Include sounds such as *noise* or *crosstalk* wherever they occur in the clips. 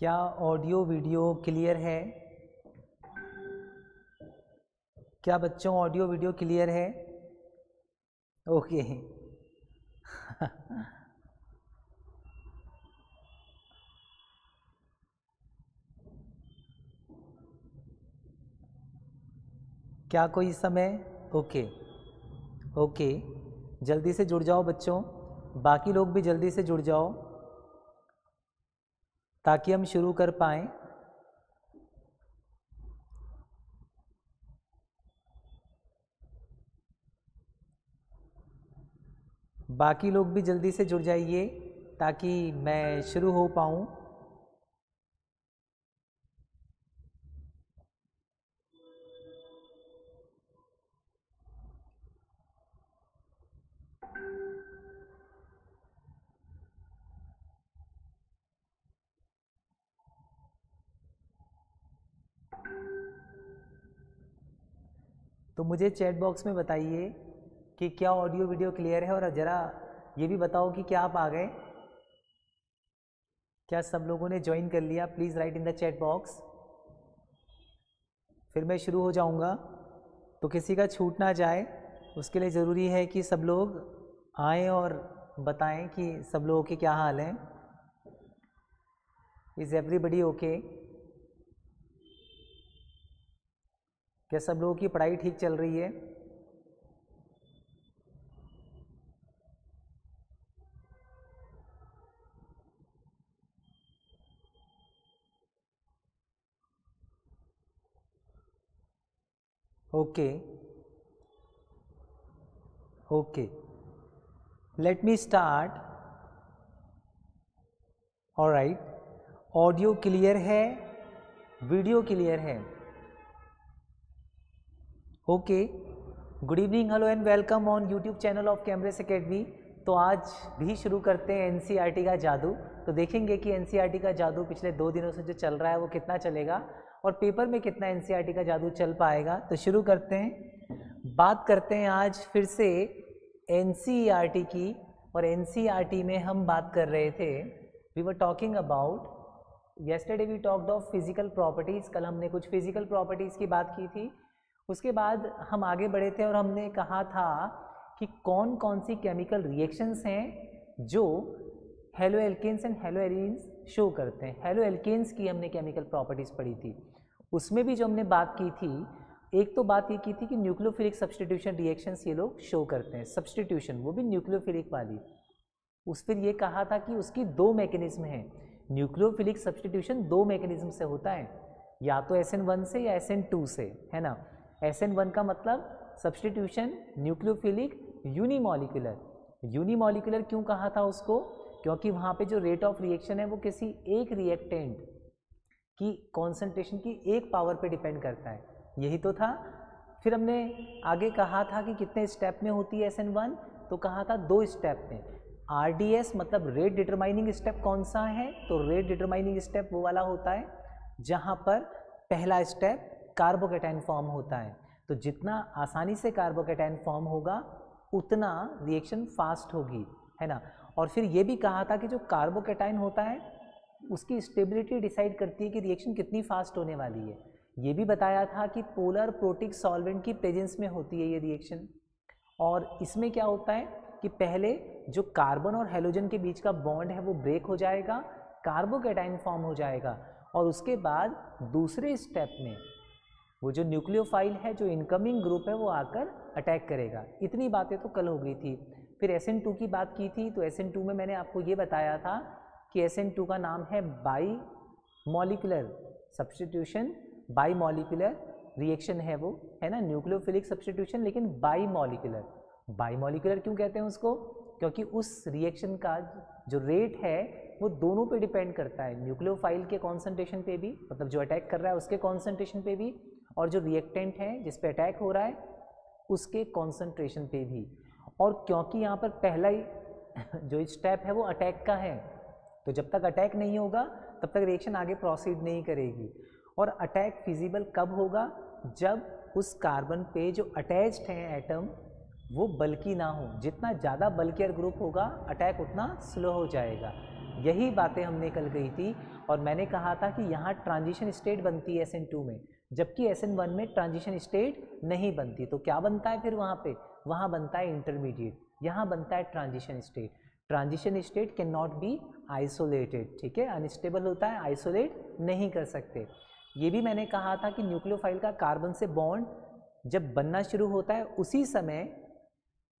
क्या audio video clear है? क्या बच्चों, ऑडियो वीडियो क्लियर है? ओके। क्या कोई समय? ओके। ओके। जल्दी से जुड़ जाओ बच्चों। बाकी लोग भी जल्दी से जुड़ जाओ। ताकि हम शुरू कर पाएँ। बाकी लोग भी जल्दी से जुड़ जाइए ताकि मैं शुरू हो पाऊँ। तो मुझे चैट बॉक्स में बताइए कि क्या ऑडियो वीडियो क्लियर है और ज़रा ये भी बताओ कि क्या आप आ गए? क्या सब लोगों ने ज्वाइन कर लिया? Please write in the chat box फिर मैं शुरू हो जाऊँगा। तो किसी का छूट ना जाए, उसके लिए ज़रूरी है कि सब लोग आएँ और बताएँ कि सब लोगों के क्या हाल हैं। इज़ एवरीबडी ओके क्या सब लोगों की पढ़ाई ठीक चल रही है? Okay. Okay. Let me start और राइट ऑडियो क्लियर है? वीडियो क्लियर है? Okay good evening hello and welcome on YouTube channel of cameras academy तो आज भी शुरू करते हैं एनसीईआरटी का जादू। तो देखेंगे कि एनसीईआरटी का जादू पिछले दो दिनों से जो चल रहा है वो कितना चलेगा और पेपर में कितना एनसीईआरटी का जादू चल पाएगा। तो शुरू करते हैं। बात करते हैं आज फिर से एनसीईआरटी की और एनसीईआरटी में हम बात कर रहे थे। We were talking about yesterday we talked of physical properties कल हमने कुछ फ़िज़िकल प्रॉपर्टीज़ की बात की थी। उसके बाद हम आगे बढ़े थे और हमने कहा था कि कौन कौन सी केमिकल रिएक्शंस हैं जो halo alkanes and hello एलिन्स show करते हैं। हेलो एल्केन्स की हमने केमिकल प्रॉपर्टीज़ पढ़ी थी। उसमें भी जो हमने बात की थी, एक तो बात ये की थी कि न्यूक्लियोफिलिक सब्सटीट्यूशन रिएक्शंस ये लोग शो करते हैं। सब्सटीट्यूशन वो भी न्यूक्लियोफिलिक वाली। उस फिर ये कहा था कि उसकी दो मैकेनिज्म हैं। न्यूक्लियोफिलिक सब्सटीट्यूशन दो मैकेनिज्म से होता है। या तो एस एन वन से या एस एन टू से, है ना? एस एन वन का मतलब सब्सटीट्यूशन न्यूक्लियोफिलिक यूनिमोलिकुलर यूनिमोलिकुलर क्यों कहा था उसको? क्योंकि वहाँ पे जो रेट ऑफ़ रिएक्शन है वो किसी एक रिएक्टेंट की कॉन्सेंट्रेशन की एक पावर पे डिपेंड करता है। यही तो था। फिर हमने आगे कहा था कि कितने स्टेप में होती है एस एन वन तो कहा था दो स्टेप में। आर डी एस मतलब रेट डिटरमाइनिंग स्टेप कौन सा है? तो रेट डिटरमाइनिंग स्टेप वो वाला होता है, जहाँ पर पहला स्टेप कार्बोकेटाइन फॉर्म होता है। तो जितना आसानी से कार्बोकेटाइन फॉर्म होगा, उतना रिएक्शन फास्ट होगी, है ना? और फिर ये भी कहा था कि जो कार्बोकेटाइन होता है, उसकी स्टेबिलिटी डिसाइड करती है कि रिएक्शन कितनी फास्ट होने वाली है। ये भी बताया था कि पोलर प्रोटिक सॉल्वेंट की प्रेजेंस में होती है ये रिएक्शन और इसमें क्या होता है कि पहले जो कार्बन और हेलोजन के बीच का बॉन्ड है, वो ब्रेक हो जाएगा कार्बोकेटाइन फॉर्म हो जाएगा और उसके बाद दूसरे स्टेप में वो जो न्यूक्लियोफाइल है, जो इनकमिंग ग्रुप है, वो आकर अटैक करेगा। इतनी बातें तो कल हो गई थी। फिर एस की बात की थी तो एस में मैंने आपको ये बताया था कि एस का नाम है bimolecular substitution bimolecular reaction है वो, है ना? न्यूक्लियोफिलिक सब्सटीट्यूशन लेकिन बाई मॉलिकुलर बाई मॉलिकुलर क्यों कहते हैं उसको? क्योंकि उस रिएक्शन का जो रेट है, वो दोनों पे डिपेंड करता है। न्यूक्लियोफाइल के कॉन्सेंट्रेशन पे भी मतलब जो अटैक कर रहा है, उसके कॉन्सेंट्रेशन पे भी। और जो रिएक्टेंट है, जिस पे अटैक हो रहा है, उसके कॉन्सेंट्रेशन पे भी। और क्योंकि यहाँ पर पहला ही *laughs* जो स्टेप है, वो अटैक का है तो जब तक अटैक नहीं होगा, तब तक रिएक्शन आगे प्रोसीड नहीं करेगी। और अटैक फिजिबल कब होगा? जब उस कार्बन पे जो अटैच्ड हैं एटम वो बल्कि ना हो। जितना ज़्यादा बल्कियर ग्रुप होगा अटैक उतना स्लो हो जाएगा। यही बातें हमने कल गई थी, और मैंने कहा था कि यहाँ ट्रांजिशन स्टेट बनती है एस में। जबकि एस एन वन में ट्रांजिशन स्टेट नहीं बनती। तो क्या बनता है फिर वहाँ पे? वहाँ बनता है इंटरमीडिएट यहाँ बनता है transition state transition state cannot be isolated ठीक है? अनस्टेबल होता है आइसोलेट नहीं कर सकते। ये भी मैंने कहा था कि न्यूक्लियोफाइल का कार्बन से बॉन्ड जब बनना शुरू होता है, उसी समय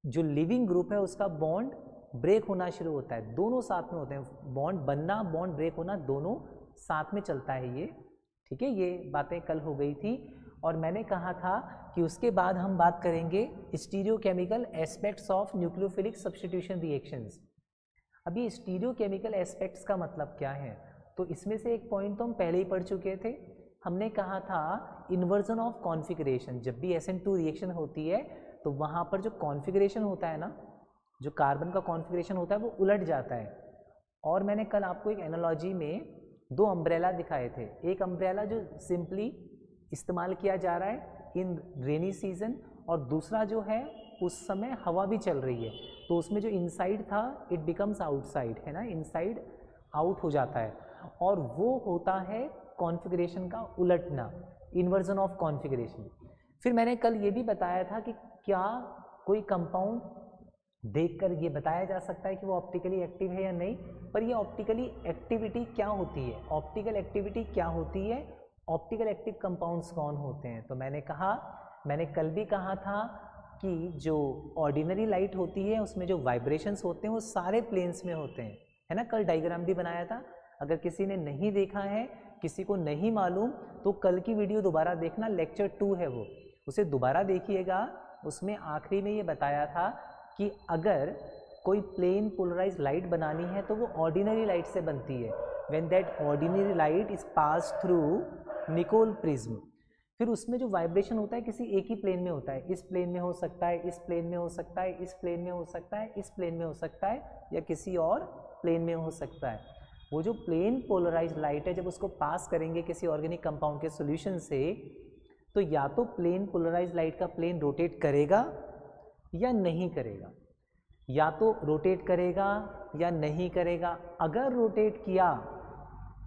जो लिविंग ग्रुप है, उसका बॉन्ड ब्रेक होना शुरू होता है। दोनों साथ में होते हैं। बॉन्ड बनना बॉन्ड ब्रेक होना दोनों साथ में चलता है ये। ठीक है, ये बातें कल हो गई थी और मैंने कहा था कि उसके बाद हम बात करेंगे stereochemical aspects of nucleophilic substitution reactions अभी स्टीरियोकेमिकल एस्पेक्ट्स का मतलब क्या है? तो इसमें से एक पॉइंट तो हम पहले ही पढ़ चुके थे। हमने कहा था इन्वर्जन ऑफ़ कॉन्फ़िगरेशन जब भी एस रिएक्शन होती है तो वहाँ पर जो कॉन्फ़िगरेशन होता है ना, जो कार्बन का कॉन्फ़िगरेशन होता है, वो उलट जाता है। और मैंने कल आपको एक एनालॉजी में दो अम्ब्रेला दिखाए थे। एक अम्ब्रेला जो सिंपली इस्तेमाल किया जा रहा है इन रेनी सीज़न और दूसरा जो है, उस समय हवा भी चल रही है। तो उसमें जो इनसाइड था इट बिकम्स आउटसाइड है ना? इनसाइड आउट हो जाता है। और वो होता है कॉन्फ़िगरेशन का उलटना इन्वर्जन ऑफ़ कॉन्फ़िगरेशन फिर मैंने कल ये भी बताया था कि क्या कोई कंपाउंड देखकर ये बताया जा सकता है कि वो ऑप्टिकली एक्टिव है या नहीं, पर ये ऑप्टिकली एक्टिविटी क्या होती है? ऑप्टिकल एक्टिविटी क्या होती है? ऑप्टिकल एक्टिव कंपाउंड्स कौन होते हैं? तो मैंने कहा, मैंने कल भी कहा था कि जो ऑर्डिनरी लाइट होती है, उसमें जो वाइब्रेशंस होते हैं, वो सारे प्लेन्स में होते हैं। है ना? कल डायग्राम भी बनाया था। अगर किसी ने नहीं देखा है, किसी को नहीं मालूम तो कल की वीडियो दोबारा देखना। लेक्चर टू है वो। उसे दोबारा देखिएगा। उसमें आखिरी में ये बताया था कि अगर कोई प्लेन पोलराइज लाइट बनानी है तो वो ऑर्डिनरी लाइट से बनती है। When that ordinary light is pass through Nicol prism फिर उसमें जो वाइब्रेशन होता है किसी एक ही प्लेन में होता है। इस प्लेन में हो सकता है, इस प्लेन में हो सकता है, इस प्लेन में हो सकता है, इस प्लेन में हो सकता है, या किसी और प्लेन में हो सकता है। वो जो प्लेन पोलराइज लाइट है, जब उसको पास करेंगे किसी ऑर्गेनिक कंपाउंड के सोल्यूशन से तो या तो प्लेन पोलराइज लाइट का प्लेन रोटेट करेगा या नहीं करेगा? या तो रोटेट करेगा या नहीं करेगा। अगर रोटेट किया,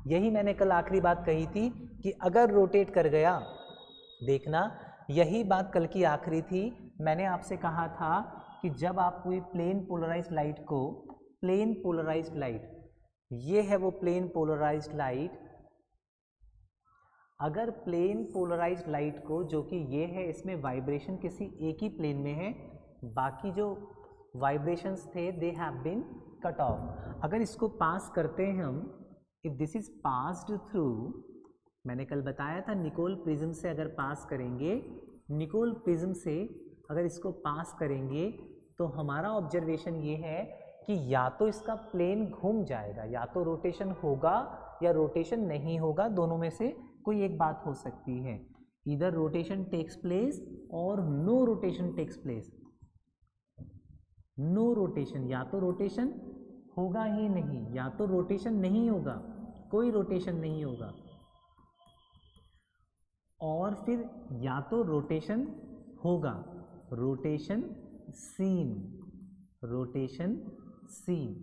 यही मैंने कल आखिरी बात कही थी कि अगर रोटेट कर गया, देखना, यही बात कल की आखिरी थी। मैंने आपसे कहा था कि जब आप कोई प्लेन पोलराइज लाइट को प्लेन पोलराइज लाइट ये है वो प्लेन पोलराइज लाइट अगर प्लेन पोलराइज लाइट को, जो कि ये है, इसमें वाइब्रेशन किसी एक ही प्लेन में है बाकी जो वाइब्रेशंस थे they have been cut off अगर इसको पास करते हैं हम if this is passed through मैंने कल बताया था निकोल प्रिज्म से अगर पास करेंगे निकोल प्रिज्म से अगर इसको पास करेंगे तो हमारा ऑब्जर्वेशन ये है कि या तो इसका प्लेन घूम जाएगा, या तो रोटेशन होगा या रोटेशन नहीं होगा, दोनों में से कोई एक बात हो सकती है। इधर रोटेशन टेक्स प्लेस और no rotation takes place no rotation या तो रोटेशन होगा ही नहीं, या तो रोटेशन नहीं होगा, कोई रोटेशन नहीं होगा। और फिर या तो रोटेशन होगा रोटेशन सीन रोटेशन सीन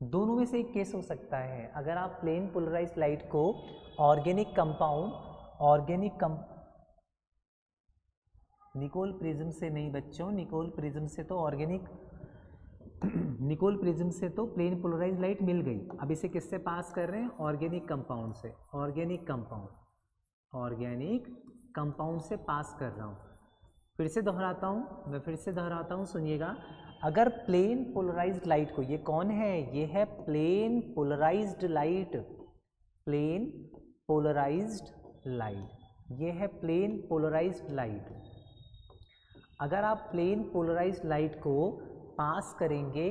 दोनों में से एक केस हो सकता है। अगर आप प्लेन पोलराइज लाइट को organic compound organic Nicol prism से नहीं बच्चों निकोल प्रिज्म से तो ऑर्गेनिक निकोल प्रिज्म से तो प्लेन पोलराइज लाइट मिल गई। अब इसे किससे पास कर रहे हैं? ऑर्गेनिक कंपाउंड से। ऑर्गेनिक कंपाउंड ऑर्गेनिक कंपाउंड से पास कर रहा हूँ। फिर से दोहराता हूँ। मैं फिर से दोहराता हूँ, सुनिएगा। अगर प्लेन पोलराइज लाइट को, ये कौन है? ये है plane polarised light plane polarised light ये है प्लेन पोलराइज्ड लाइट अगर आप प्लेन पोलराइज लाइट को पास करेंगे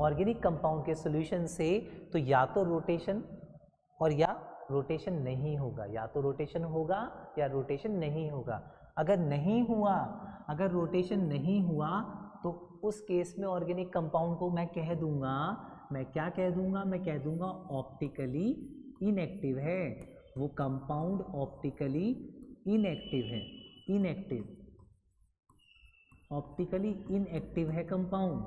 ऑर्गेनिक कंपाउंड के सोल्यूशन से तो या तो रोटेशन और या रोटेशन नहीं होगा। या तो रोटेशन होगा या रोटेशन नहीं होगा। अगर नहीं हुआ, अगर रोटेशन नहीं हुआ तो उस केस में ऑर्गेनिक कंपाउंड को मैं कह दूँगा। मैं क्या कह दूँगा? मैं कह दूँगा ऑप्टिकली इनएक्टिव है। वो कंपाउंड ऑप्टिकली इनएक्टिव है। इनएक्टिव ऑप्टिकली इनएक्टिव है कंपाउंड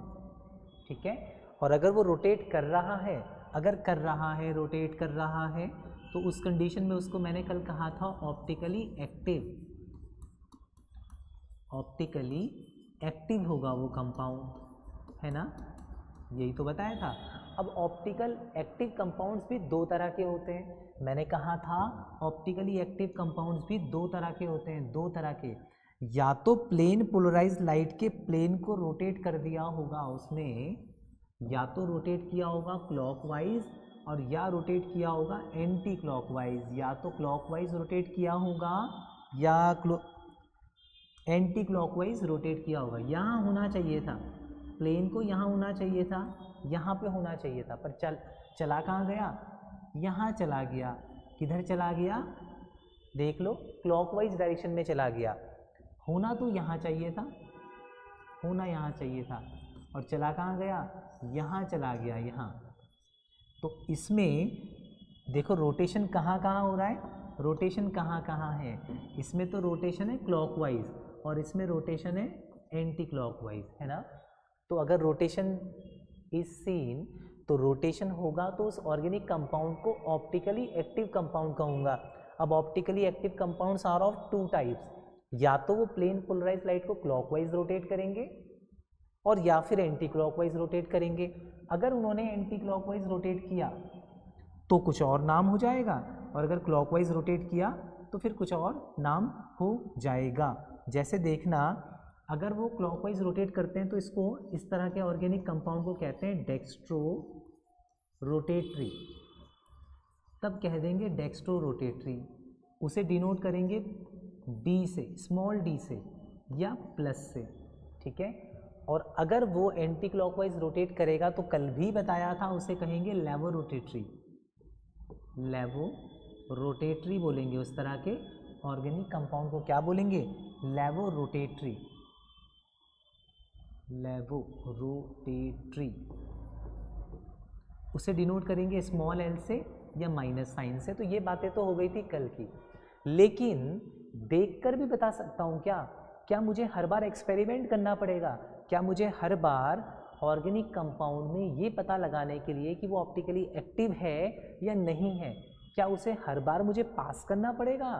ठीक है? और अगर वो रोटेट कर रहा है, अगर कर रहा है रोटेट कर रहा है तो उस कंडीशन में उसको मैंने कल कहा था ऑप्टिकली एक्टिव ऑप्टिकली एक्टिव होगा वो कंपाउंड है ना? यही तो बताया था। अब ऑप्टिकल एक्टिव कंपाउंड्स भी दो तरह के होते हैं। मैंने कहा था ऑप्टिकली एक्टिव कंपाउंड्स भी दो तरह के होते हैं, दो तरह के। या तो प्लेन पोलराइज लाइट के प्लेन को रोटेट कर दिया होगा उसने, या तो रोटेट किया होगा क्लॉकवाइज और या रोटेट किया होगा एंटी क्लॉकवाइज या तो क्लॉकवाइज रोटेट किया होगा या क्लो एंटी क्लॉकवाइज रोटेट किया होगा। यहाँ होना चाहिए था, प्लेन को यहाँ होना चाहिए था, यहाँ पे होना चाहिए था, पर चल, चला कहाँ गया? यहाँ चला गया। किधर चला गया? देख लो, क्लॉकवाइज डायरेक्शन में चला गया। होना तो यहाँ चाहिए था, होना यहाँ चाहिए था। और चला कहाँ गया? यहाँ चला गया, यहाँ। तो इसमें देखो रोटेशन कहाँ कहाँ हो रहा है? रोटेशन कहाँ कहाँ है? इसमें तो रोटेशन है क्लॉकवाइज और इसमें रोटेशन है एंटी क्लॉकवाइज है ना? तो अगर रोटेशन इज़ सीन तो रोटेशन होगा तो उस ऑर्गेनिक कंपाउंड को ऑप्टिकली एक्टिव कंपाउंड कहूँगा। अब optically active compounds are of two types या तो वो प्लेन पोलराइज लाइट को क्लॉकवाइज रोटेट करेंगे और या फिर एंटी क्लॉकवाइज रोटेट करेंगे। अगर उन्होंने एंटी क्लॉकवाइज रोटेट किया तो कुछ और नाम हो जाएगा। और अगर क्लॉकवाइज रोटेट किया तो फिर कुछ और नाम हो जाएगा। जैसे देखना, अगर वो क्लॉकवाइज रोटेट करते हैं तो इसको इस तरह के ऑर्गेनिक कंपाउंड को कहते हैं डेक्स्ट्रो रोटेटरी तब कह देंगे डेक्स्ट्रो रोटेटरी उसे डिनोट करेंगे डी से स्मॉल डी से या प्लस से, ठीक है? और अगर वो एंटी क्लॉकवाइज रोटेट करेगा तो कल भी बताया था, उसे कहेंगे लेवो रोटेटरी लेवो रोटेटरी बोलेंगे उस तरह के ऑर्गेनिक कंपाउंड को क्या बोलेंगे? लेवो रोटेटरी लेवोरोटेट्री उसे डिनोट करेंगे स्मॉल एल से या माइनस साइन से तो ये बातें तो हो गई थी कल की। लेकिन देखकर भी बता सकता हूँ क्या? क्या मुझे हर बार एक्सपेरिमेंट करना पड़ेगा? क्या मुझे हर बार ऑर्गेनिक कंपाउंड में ये पता लगाने के लिए कि वो ऑप्टिकली एक्टिव है या नहीं है? क्या उसे हर बार मुझे पास करना पड़ेगा?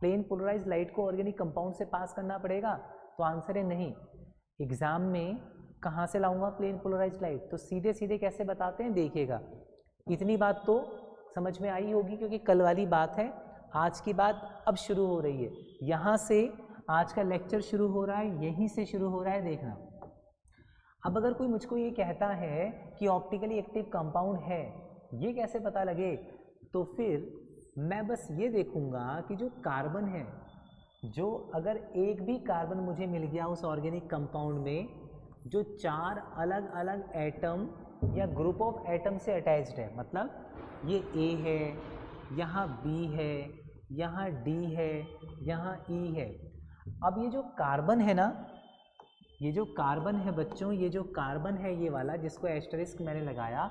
प्लेन पोलराइज लाइट को ऑर्गेनिक कंपाउंड से पास करना पड़ेगा? तो आंसर है नहीं। एग्ज़ाम में कहाँ से लाऊँगा प्लेन पोलराइज लाइट तो सीधे सीधे कैसे बताते हैं? देखिएगा। इतनी बात तो समझ में आई होगी क्योंकि कल वाली बात है। आज की बात अब शुरू हो रही है। यहाँ से आज का लेक्चर शुरू हो रहा है, यहीं से शुरू हो रहा है देखना। अब अगर कोई मुझको ये कहता है कि ऑप्टिकली एक्टिव कंपाउंड है, ये कैसे पता लगे? तो फिर मैं बस ये देखूँगा कि जो कार्बन है, जो अगर एक भी कार्बन मुझे मिल गया उस ऑर्गेनिक कंपाउंड में, जो चार अलग अलग एटम या ग्रुप ऑफ़ एटम से अटैच्ड है मतलब ये ए है, यहाँ बी है यहाँ डी है, यहाँ ई e है। अब ये जो कार्बन है ना, ये जो कार्बन है बच्चों, ये जो कार्बन है ये वाला जिसको एस्टरिस्क मैंने लगाया,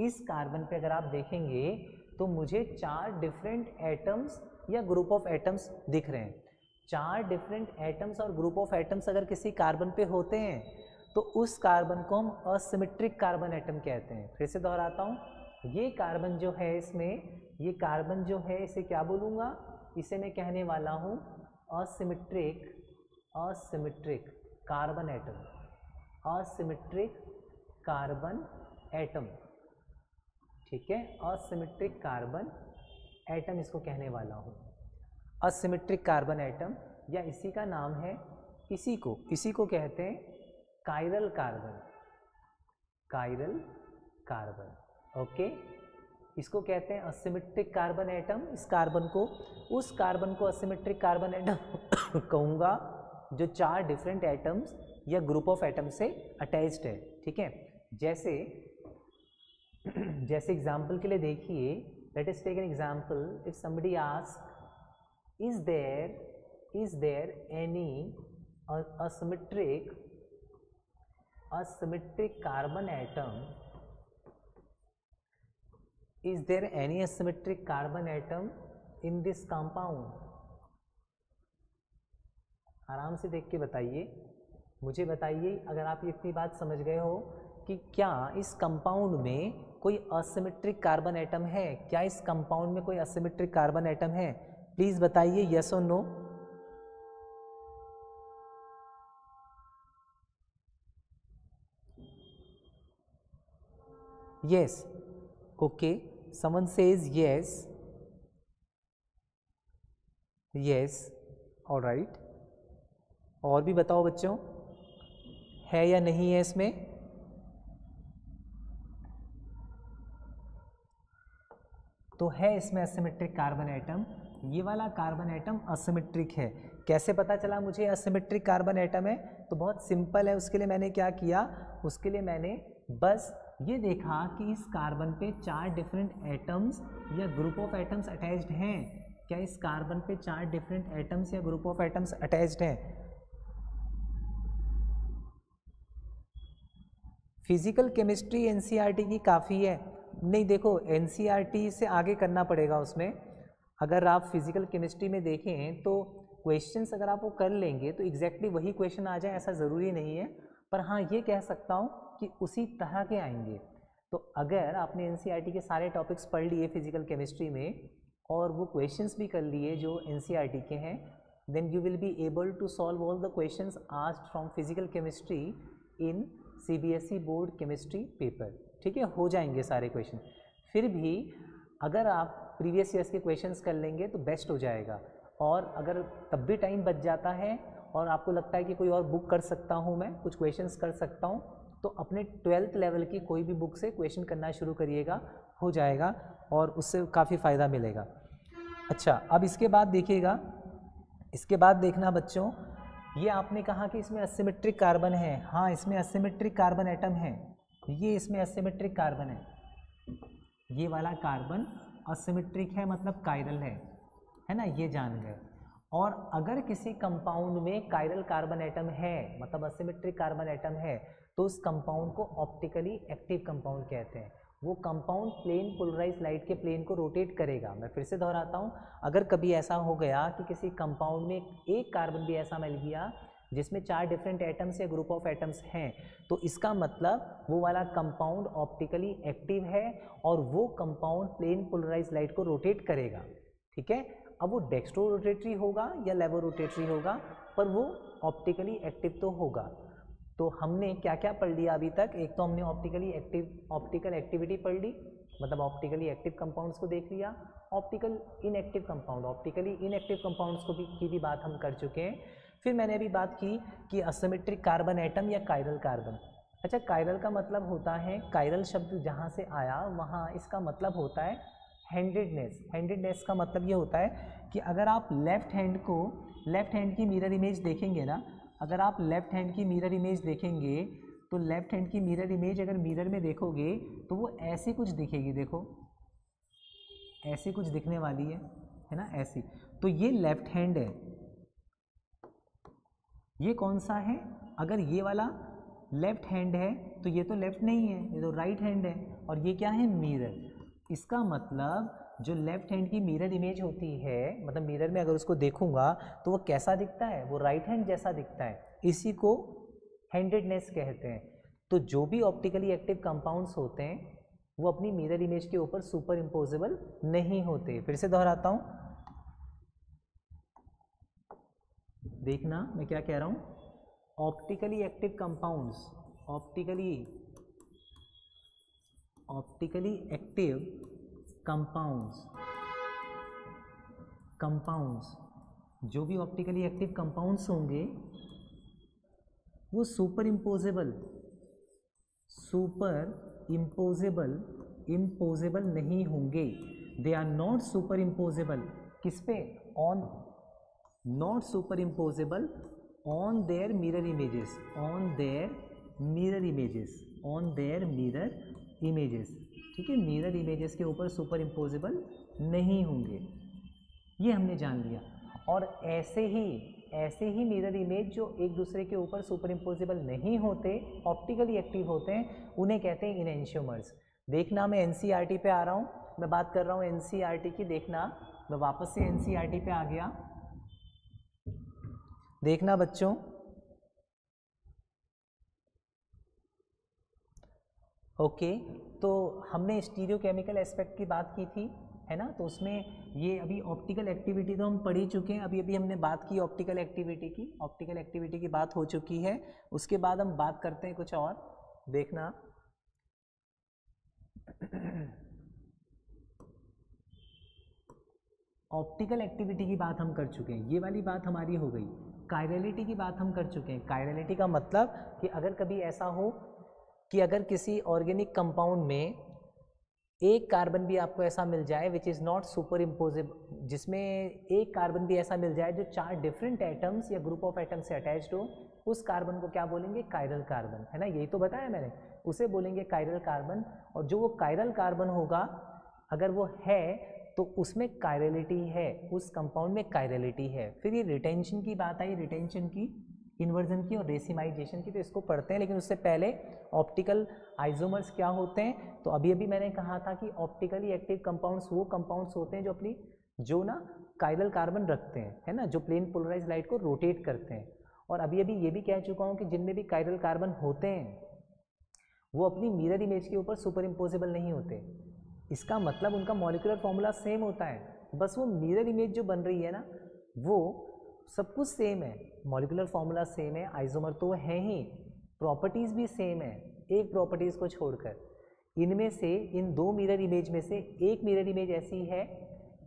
इस कार्बन पे अगर आप देखेंगे तो मुझे चार डिफरेंट एटम्स या ग्रुप ऑफ़ एटम्स दिख रहे हैं। चार डिफरेंट एटम्स और ग्रुप ऑफ़ एटम्स अगर किसी कार्बन पे होते हैं तो उस कार्बन को हम असिमेट्रिक कार्बन एटम कहते हैं। फिर से दोहराता हूँ। ये कार्बन जो है इसमें, ये कार्बन जो है इसे क्या बोलूँगा? इसे मैं कहने वाला हूँ asymmetric asymmetric carbon atom asymmetric carbon atom ठीक है? असिमेट्रिक कार्बन एटम इसको कहने वाला हूँ। असिमेट्रिक कार्बन एटम या इसी का नाम है इसी को इसी को कहते हैं chiral carbon chiral carbon okay? इसको कहते हैं असिमेट्रिक कार्बन एटम इस कार्बन को, उस कार्बन को असिमेट्रिक कार्बन एटम कहूँगा, जो चार डिफरेंट एटम्स या ग्रुप ऑफ़ एटम से अटैच्ड है, ठीक है? जैसे *coughs* जैसे एग्ज़ाम्पल के लिए देखिए let is take an example if somebody ask is there is there any asymmetric asymmetric carbon atom is there any asymmetric carbon atom in this compound? आराम से देख के बताइए। मुझे बताइए, अगर आप इतनी बात समझ गए हो कि क्या इस कंपाउंड में कोई असिमेट्रिक कार्बन एटम है? क्या इस कंपाउंड में कोई असिमेट्रिक कार्बन एटम है? प्लीज़ बताइए यस और no yes. Okay. Someone says yes yes, all right. और भी बताओ बच्चों, है या नहीं है इसमें? तो है इसमें असिमेट्रिक कार्बन एटम ये वाला कार्बन एटम असिमेट्रिक है. कैसे पता चला मुझे असिमेट्रिक कार्बन एटम है? तो बहुत सिंपल है, उसके लिए मैंने क्या किया? उसके लिए मैंने बस ये देखा कि इस कार्बन पे चार डिफरेंट एटम्स या ग्रुप ऑफ़ एटम्स अटैच्ड हैं। क्या इस कार्बन पे चार डिफरेंट एटम्स या ग्रुप ऑफ़ एटम्स अटैच्ड हैं? फ़िज़िकल केमिस्ट्री एनसीईआरटी की काफ़ी है। नहीं, देखो एनसीईआरटी से आगे करना पड़ेगा उसमें। अगर आप फ़िज़िकल केमिस्ट्री में देखें तो क्वेश्चंस अगर आप वो कर लेंगे तो एग्जैक्टली exactly वही क्वेश्चन आ जाए, ऐसा ज़रूरी नहीं है। पर हाँ ये कह सकता हूँ कि उसी तरह के आएँगे। तो अगर आपने एन के सारे टॉपिक्स पढ़ लिए फ़िज़िकल केमिस्ट्री में, और वो क्वेश्चंस भी कर लिए जो एन के हैं then you will be able to solve all the questions asked from physical chemistry in C B S E board chemistry paper ठीक है? हो जाएँगे सारे क्वेश्चन फिर भी अगर आप प्रीवियस ईयर्स के क्वेश्चंस कर लेंगे तो बेस्ट हो जाएगा। और अगर तब भी टाइम बच जाता है, और आपको लगता है कि कोई और बुक कर सकता हूँ मैं, कुछ क्वेश्चंस कर सकता हूँ तो अपने ट्वेल्थ लेवल की कोई भी बुक से क्वेश्चन करना शुरू करिएगा, हो जाएगा और उससे काफ़ी फ़ायदा मिलेगा। अच्छा अब इसके बाद देखिएगा, इसके बाद देखना बच्चों, ये आपने कहा कि इसमें असिमेट्रिक कार्बन है। हाँ इसमें असिमेट्रिक कार्बन एटम है। ये इसमें असिमेट्रिक कार्बन है। ये वाला कार्बन असिमेट्रिक है मतलब कायरल है। है ना? ये जान गए। और अगर किसी कंपाउंड में कायरल कार्बन एटम है मतलब असिमेट्रिक कार्बन एटम है तो उस कंपाउंड को ऑप्टिकली एक्टिव कंपाउंड कहते हैं। वो कंपाउंड प्लेन पोलराइज लाइट के प्लेन को रोटेट करेगा। मैं फिर से दोहराता हूँ। अगर कभी ऐसा हो गया कि किसी कंपाउंड में एक कार्बन भी ऐसा मिल गया, जिसमें चार डिफरेंट एटम्स या ग्रुप ऑफ़ एटम्स हैं तो इसका मतलब वो वाला कंपाउंड ऑप्टिकली एक्टिव है और वो कंपाउंड प्लेन पोलराइज लाइट को रोटेट करेगा। ठीक है? अब वो डेक्स्ट्रो रोटेटरी होगा या लेवो रोटेटरी होगा, पर वो ऑप्टिकली एक्टिव तो होगा। तो हमने क्या क्या पढ़ लिया अभी तक? एक तो हमने ऑप्टिकली एक्टिव ऑप्टिकल एक्टिविटी पढ़ ली मतलब ऑप्टिकली एक्टिव कंपाउंड्स को देख लिया optical inactive compound optically inactive compounds को भी, की भी बात हम कर चुके हैं। फिर मैंने अभी बात की कि असमेट्रिक कार्बन एटम या कायरल कार्बन अच्छा कायरल का मतलब होता है कायरल शब्द जहाँ से आया, वहाँ इसका मतलब होता है हैंडेडनेस हैंडेडनेस का मतलब ये होता है कि अगर आप लेफ़्ट हैंड को लेफ़्ट हैंड की मिरर इमेज देखेंगे ना अगर आप लेफ़्ट हैंड की मिरर इमेज देखेंगे तो लेफ़्ट हैंड की मिरर इमेज अगर मिरर में देखोगे तो वो ऐसे कुछ दिखेगी, देखो। ऐसे कुछ दिखने वाली है है ना? ऐसी। तो ये लेफ़्ट हैंड है। ये कौन सा है? अगर ये वाला लेफ़्ट हैंड है तो ये तो लेफ़्ट नहीं है, ये तो राइट हैंड है। और ये क्या है? मिरर इसका मतलब जो लेफ़्ट हैंड की मिरर इमेज होती है मतलब मिरर में अगर उसको देखूँगा तो वो कैसा दिखता है? वो राइट हैंड जैसा दिखता है। इसी को हैंडेडनेस कहते हैं। तो जो भी ऑप्टिकली एक्टिव कंपाउंड्स होते हैं, वो अपनी मिरर इमेज के ऊपर सुपर इम्पोजेबल नहीं होते। फिर से दोहराता हूँ। देखना मैं क्या कह रहा हूँ। Optically active compounds optically optically active compounds compounds जो भी ऑप्टिकली एक्टिव कंपाउंड्स होंगे, वो superimposable superimposable imposable नहीं होंगे। They are not superimposable किस पे? On not superimposable on their mirror images on their mirror images on their mirror images ठीक है मिरर इमेजेस के ऊपर सुपर इम्पोजेबल नहीं होंगे। ये हमने जान लिया। और ऐसे ही ऐसे ही मिरर इमेज जो एक दूसरे के ऊपर सुपर इम्पोजेबल नहीं होते ऑप्टिकली एक्टिव होते हैं, उन्हें कहते हैं इनएंशियोमर्स देखना मैं एन e पे आ रहा हूँ। मैं बात कर रहा हूँ एन e की। देखना, मैं वापस से एन e पे आ गया। देखना बच्चों। ओके। तो हमने स्टीरियो केमिकल एस्पेक्ट की बात की थी, है ना? तो उसमें ये अभी ऑप्टिकल एक्टिविटी तो हम पढ़ ही चुके हैं। अभी अभी हमने बात की ऑप्टिकल एक्टिविटी की। ऑप्टिकल एक्टिविटी की बात हो चुकी है। उसके बाद हम बात करते हैं कुछ और। देखना। ऑप्टिकल एक्टिविटी की बात हम कर चुके हैं। ये वाली बात हमारी हो गई। कायरलिटी की बात हम कर चुके हैं। कायरलिटी का मतलब कि अगर कभी ऐसा हो कि अगर किसी ऑर्गेनिक कंपाउंड में एक कार्बन भी आपको ऐसा मिल जाए which is not super impossible जिसमें एक कार्बन भी ऐसा मिल जाए जो चार डिफरेंट एटम्स या ग्रुप ऑफ़ एटम्स से अटैच्ड हो, उस कार्बन को क्या बोलेंगे? कायरल कार्बन है ना? यही तो बताया मैंने। उसे बोलेंगे कायरल कार्बन और जो वो कायरल कार्बन होगा, अगर वो है तो उसमें कायरलिटी है, उस कंपाउंड में कायरलिटी है। फिर ये रिटेंशन की बात आई रिटेंशन की। इन्वर्जन की और रेसिमाइजेशन की तो इसको पढ़ते हैं, लेकिन उससे पहले ऑप्टिकल आइजोमर्स क्या होते हैं? तो अभी अभी मैंने कहा था कि ऑप्टिकली एक्टिव कंपाउंड्स वो कंपाउंड्स होते हैं जो अपनी, जो ना कायरल कार्बन रखते हैं, है ना? जो प्लेन पोलराइज लाइट को रोटेट करते हैं। और अभी अभी ये भी कह चुका हूँ कि जिनमें भी कायरल कार्बन होते हैं, वो अपनी मिरर इमेज के ऊपर सुपर इम्पोजिबल नहीं होते। इसका मतलब उनका मॉलिकुलर फॉर्मूला सेम होता है, बस वो मिरर इमेज जो बन रही है ना, वो सब कुछ सेम है। मॉलिकुलर फॉर्मूला सेम है आइजोमर तो है ही। प्रॉपर्टीज़ भी सेम है। एक प्रॉपर्टीज़ को छोड़कर। इनमें से, इन दो मिरर इमेज में से एक मिरर इमेज ऐसी है,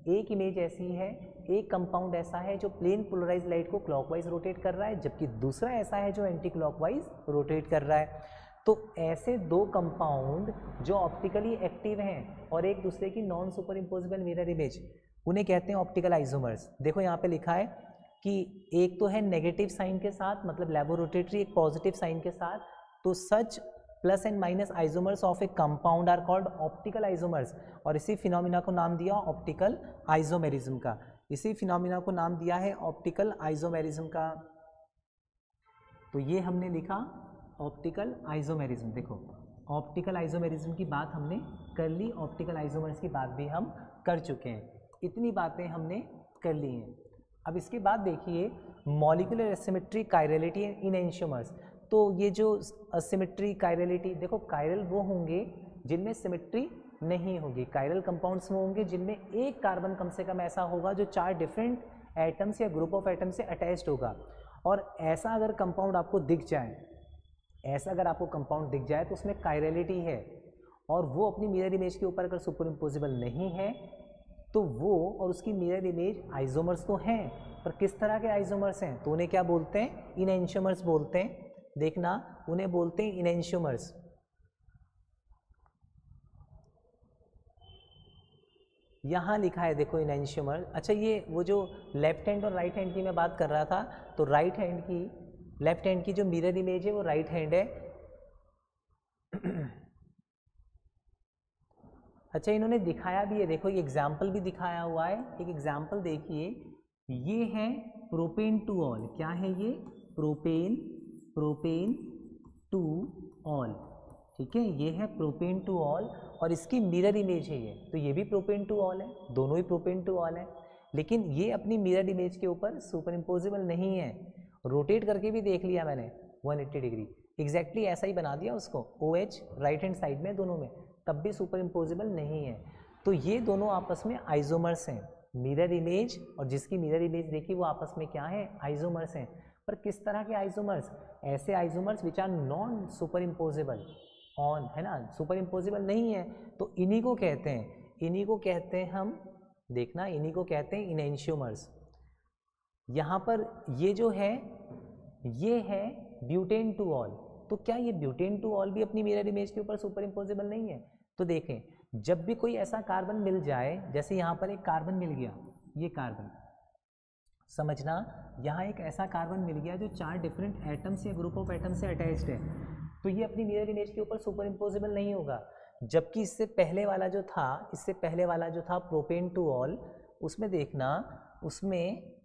एक इमेज ऐसी है, एक कंपाउंड ऐसा है जो प्लेन पोलराइज लाइट को क्लॉकवाइज रोटेट कर रहा है, जबकि दूसरा ऐसा है जो एंटी क्लॉकवाइज रोटेट कर रहा है। तो ऐसे दो कंपाउंड जो ऑप्टिकली एक्टिव हैं और एक दूसरे की non superimposable mirror image उन्हें कहते हैं ऑप्टिकल आइजोमर्स देखो यहाँ पे लिखा है कि एक तो है नेगेटिव साइन के साथ मतलब लेबोरेटरी एक पॉजिटिव साइन के साथ तो such plus and minus isomers of a compound are called optical isomers और इसी फिनोमिना को नाम दिया ऑप्टिकल आइजोमेरिज्म का। इसी फिनोमिना को नाम दिया है ऑप्टिकल आइजोमेरिज्म का। तो ये हमने लिखा ऑप्टिकल आइजोमेरिज्म देखो ऑप्टिकल आइजोमेरिज्म की बात हमने कर ली ऑप्टिकल आइजोमर्स की बात भी हम कर चुके हैं। इतनी बातें हमने कर ली हैं। अब इसके बाद देखिए molecular asymmetry chirality in enantiomers तो ये जो असिमेट्री कायरलिटी देखो कायरल वो होंगे जिनमें सिमेट्री नहीं होगी। कायरल कंपाउंड्स वो होंगे जिनमें एक कार्बन कम से कम ऐसा होगा जो चार डिफरेंट एटम्स या ग्रुप ऑफ़ एटम से अटैच्ड होगा। और ऐसा अगर कंपाउंड आपको दिख जाए, ऐसा अगर आपको कंपाउंड दिख जाए तो उसमें कायरलिटी है। और वो अपनी मिरर इमेज के ऊपर अगर सुपर इम्पोजिबल नहीं है तो वो और उसकी मिरर इमेज आइजोमर्स तो हैं, पर किस तरह के आइजोमर्स हैं? तो उन्हें क्या बोलते हैं? इनएंशियोमर्स बोलते हैं। देखना, उन्हें बोलते हैं इनएंशियोमर्स यहाँ लिखा है, देखो इनएंशियोमर अच्छा ये वो जो लेफ़्ट हैंड और राइट हैंड की मैं बात कर रहा था तो राइट हैंड की लेफ़्ट हैंड की जो मिरर इमेज है, वो राइट हैंड है। *clears throat* अच्छा इन्होंने दिखाया भी है, देखो ये एग्ज़ाम्पल भी दिखाया हुआ है। एक एग्ज़ाम्पल देखिए, ये है प्रोपेन टू ऑल क्या है ये? प्रोपेन प्रोपेन टू ऑल ठीक है, ये है प्रोपेन टू ऑल और इसकी मिरर इमेज है ये। तो ये भी प्रोपेन टू ऑल है, दोनों ही प्रोपेन टू ऑल है। लेकिन ये अपनी मिरर इमेज के ऊपर सुपर इम्पोजिबल नहीं है। रोटेट करके भी देख लिया मैंने 180 डिग्री एग्जैक्टली exactly ऐसा ही बना दिया उसको O H right hand side में दोनों में। तब भी सुपर इम्पोजिबल नहीं है। तो ये दोनों आपस में आइजोमर्स हैं। मिरर इमेज और जिसकी मिरर इमेज देखी वो आपस में क्या है? आइजोमर्स हैं। पर किस तरह के आइजोमर्स ऐसे isomers which are non superimposable on है ना? सुपर इम्पोजिबल नहीं है। तो इन्हीं को कहते हैं। इन्हीं को कहते हैं हम, देखना, इन्हीं को कहते हैं इनएंशियोमर्स यहाँ पर ये जो है, ये है ब्यूटेन टू ऑल तो क्या ये ब्यूटेन टू ऑल भी अपनी मिरर इमेज के ऊपर सुपर इम्पोजिबल नहीं है? तो देखें, जब भी कोई ऐसा कार्बन मिल जाए, जैसे यहाँ पर एक कार्बन मिल गया, ये कार्बन। समझना, यहाँ एक ऐसा कार्बन मिल गया जो चार डिफरेंट एटम्स या ग्रुप ऑफ़ एटम्स से अटैच्ड है। तो ये अपनी मिरर इमेज के ऊपर सुपर इम्पोजिबल नहीं होगा, जबकि इससे पहले वाला जो था, इससे पहले वाला जो था प्रोपेन टू ऑल उसमें देखना, उसमें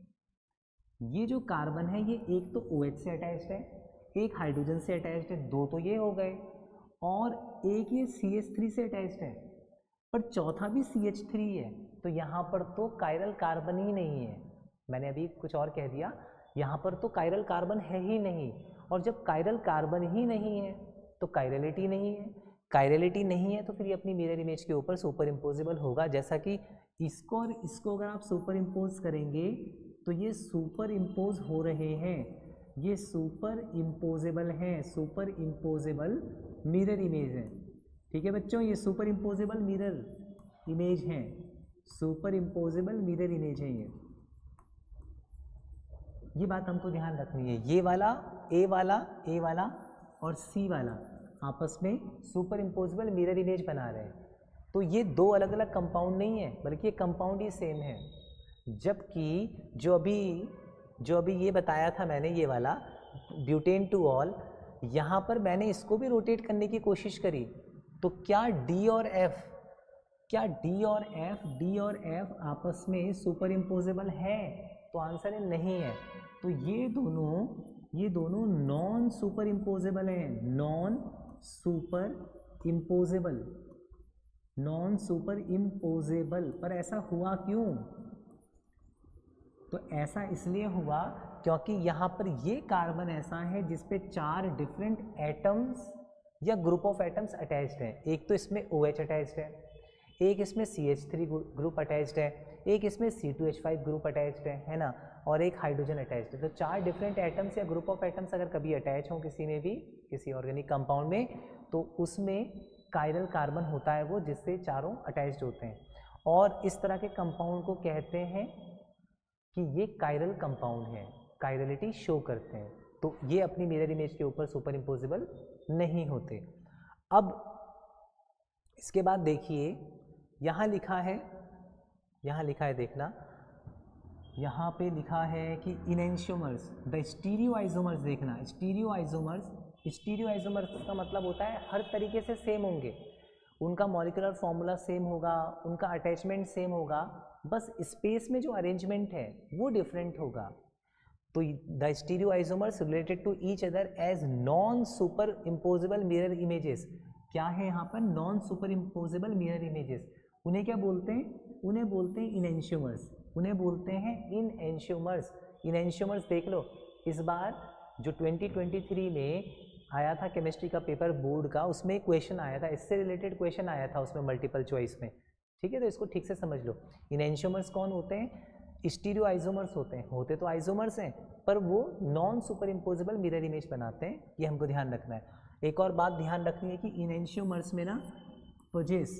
ये जो कार्बन है, ये एक तो ओ OH से अटैच्ड है, एक हाइड्रोजन से अटैच्ड है, दो तो ये हो गए, और एक ये सी एच थ्री से अटैच्ड है, पर चौथा भी सी एच थ्री है तो यहाँ पर तो कायरल कार्बन ही नहीं है। मैंने अभी कुछ और कह दिया, यहाँ पर तो कायरल कार्बन है ही नहीं, और जब कायरल कार्बन ही नहीं है तो कायरलिटी नहीं है। कायरलिटी नहीं है तो फिर ये अपनी मिरर इमेज के ऊपर सुपर इम्पोजेबल होगा। जैसा कि इसको और इसको अगर आप सुपर इम्पोज करेंगे तो ये सुपर इम्पोज हो रहे हैं। ये सुपर इम्पोजेबल हैं सुपर इम्पोजेबल मिरर इमेज है। ठीक है बच्चों, ये सुपर इम्पोजेबल मिरर इमेज हैं। सुपर इम्पोजेबल मिरर इमेज है ये। ये बात हमको ध्यान रखनी है। ये वाला ए वाला ए वाला और सी वाला आपस में सुपर इम्पोजेबल मिरर इमेज बना रहे हैं। तो ये दो अलग अलग कंपाउंड नहीं है, बल्कि ये कंपाउंड ही सेम है। जबकि जो अभी जो अभी ये बताया था मैंने ये वाला ब्यूटेन टू ऑल यहाँ पर मैंने इसको भी रोटेट करने की कोशिश करी। तो क्या डी और एफ़ क्या डी और एफ़ डी और एफ़ आपस में सुपर इम्पोजेबल है? तो आंसर है नहीं है। तो ये दोनों ये दोनों नॉन सुपर इम्पोजेबल हैं। Non super imposable non super imposable पर ऐसा हुआ क्यों? तो ऐसा इसलिए हुआ क्योंकि यहाँ पर ये कार्बन ऐसा है जिस पे चार डिफरेंट एटम्स या ग्रुप ऑफ़ एटम्स अटैच्ड हैं। एक तो इसमें ओ OH अटैच्ड है, एक इसमें C H three group attached है, एक इसमें C two H five group attached है है ना? और एक हाइड्रोजन अटैच्ड है। तो चार डिफरेंट एटम्स या ग्रुप ऑफ़ एटम्स अगर कभी अटैच हों किसी में भी, किसी ऑर्गेनिक कंपाउंड में तो उसमें कायरल कार्बन होता है वो जिससे चारों अटैच्ड होते हैं। और इस तरह के कंपाउंड को कहते हैं कि ये कायरल कंपाउंड है कायरलिटी शो करते हैं। तो ये अपनी मिरर इमेज के ऊपर सुपर इम्पोजिबल नहीं होते। अब इसके बाद देखिए, यहाँ लिखा है, यहाँ लिखा है देखना। यहाँ पे लिखा है कि इनेंशियोमर्स द स्टीरियो आइजोमर्स देखना। स्टीरियो आइजोमर्स स्टीरियो आइजोमर्स का मतलब होता है हर तरीके से सेम होंगे। उनका मॉलिकुलर फॉर्मूला सेम होगा, उनका अटैचमेंट सेम होगा। बस स्पेस में जो अरेंजमेंट है, वो डिफरेंट होगा। तो the stereoisomers related to each other as non superimposable mirror images क्या है यहाँ पर non super imposable mirror images उन्हें क्या बोलते हैं? उन्हें बोलते हैं इनएंशियोमर्स उन्हें बोलते हैं इन एंशियोमर्स इन एंशियोमर्स देख लो। इस बार जो 2023 में आया था केमिस्ट्री का पेपर बोर्ड का, उसमें क्वेश्चन आया था, इससे रिलेटेड क्वेश्चन आया था उसमें मल्टीपल चॉइस में। ठीक है तो इसको ठीक से समझ लो। इन एंशियोमर्स कौन होते हैं? स्टीरियो आइजोमर्स होते हैं। होते तो आइजोमर्स हैं, पर वो non super imposable mirror image बनाते हैं। ये हमको ध्यान रखना है। एक और बात ध्यान रखनी है कि इन एंशियोमर्स में ना पोजेस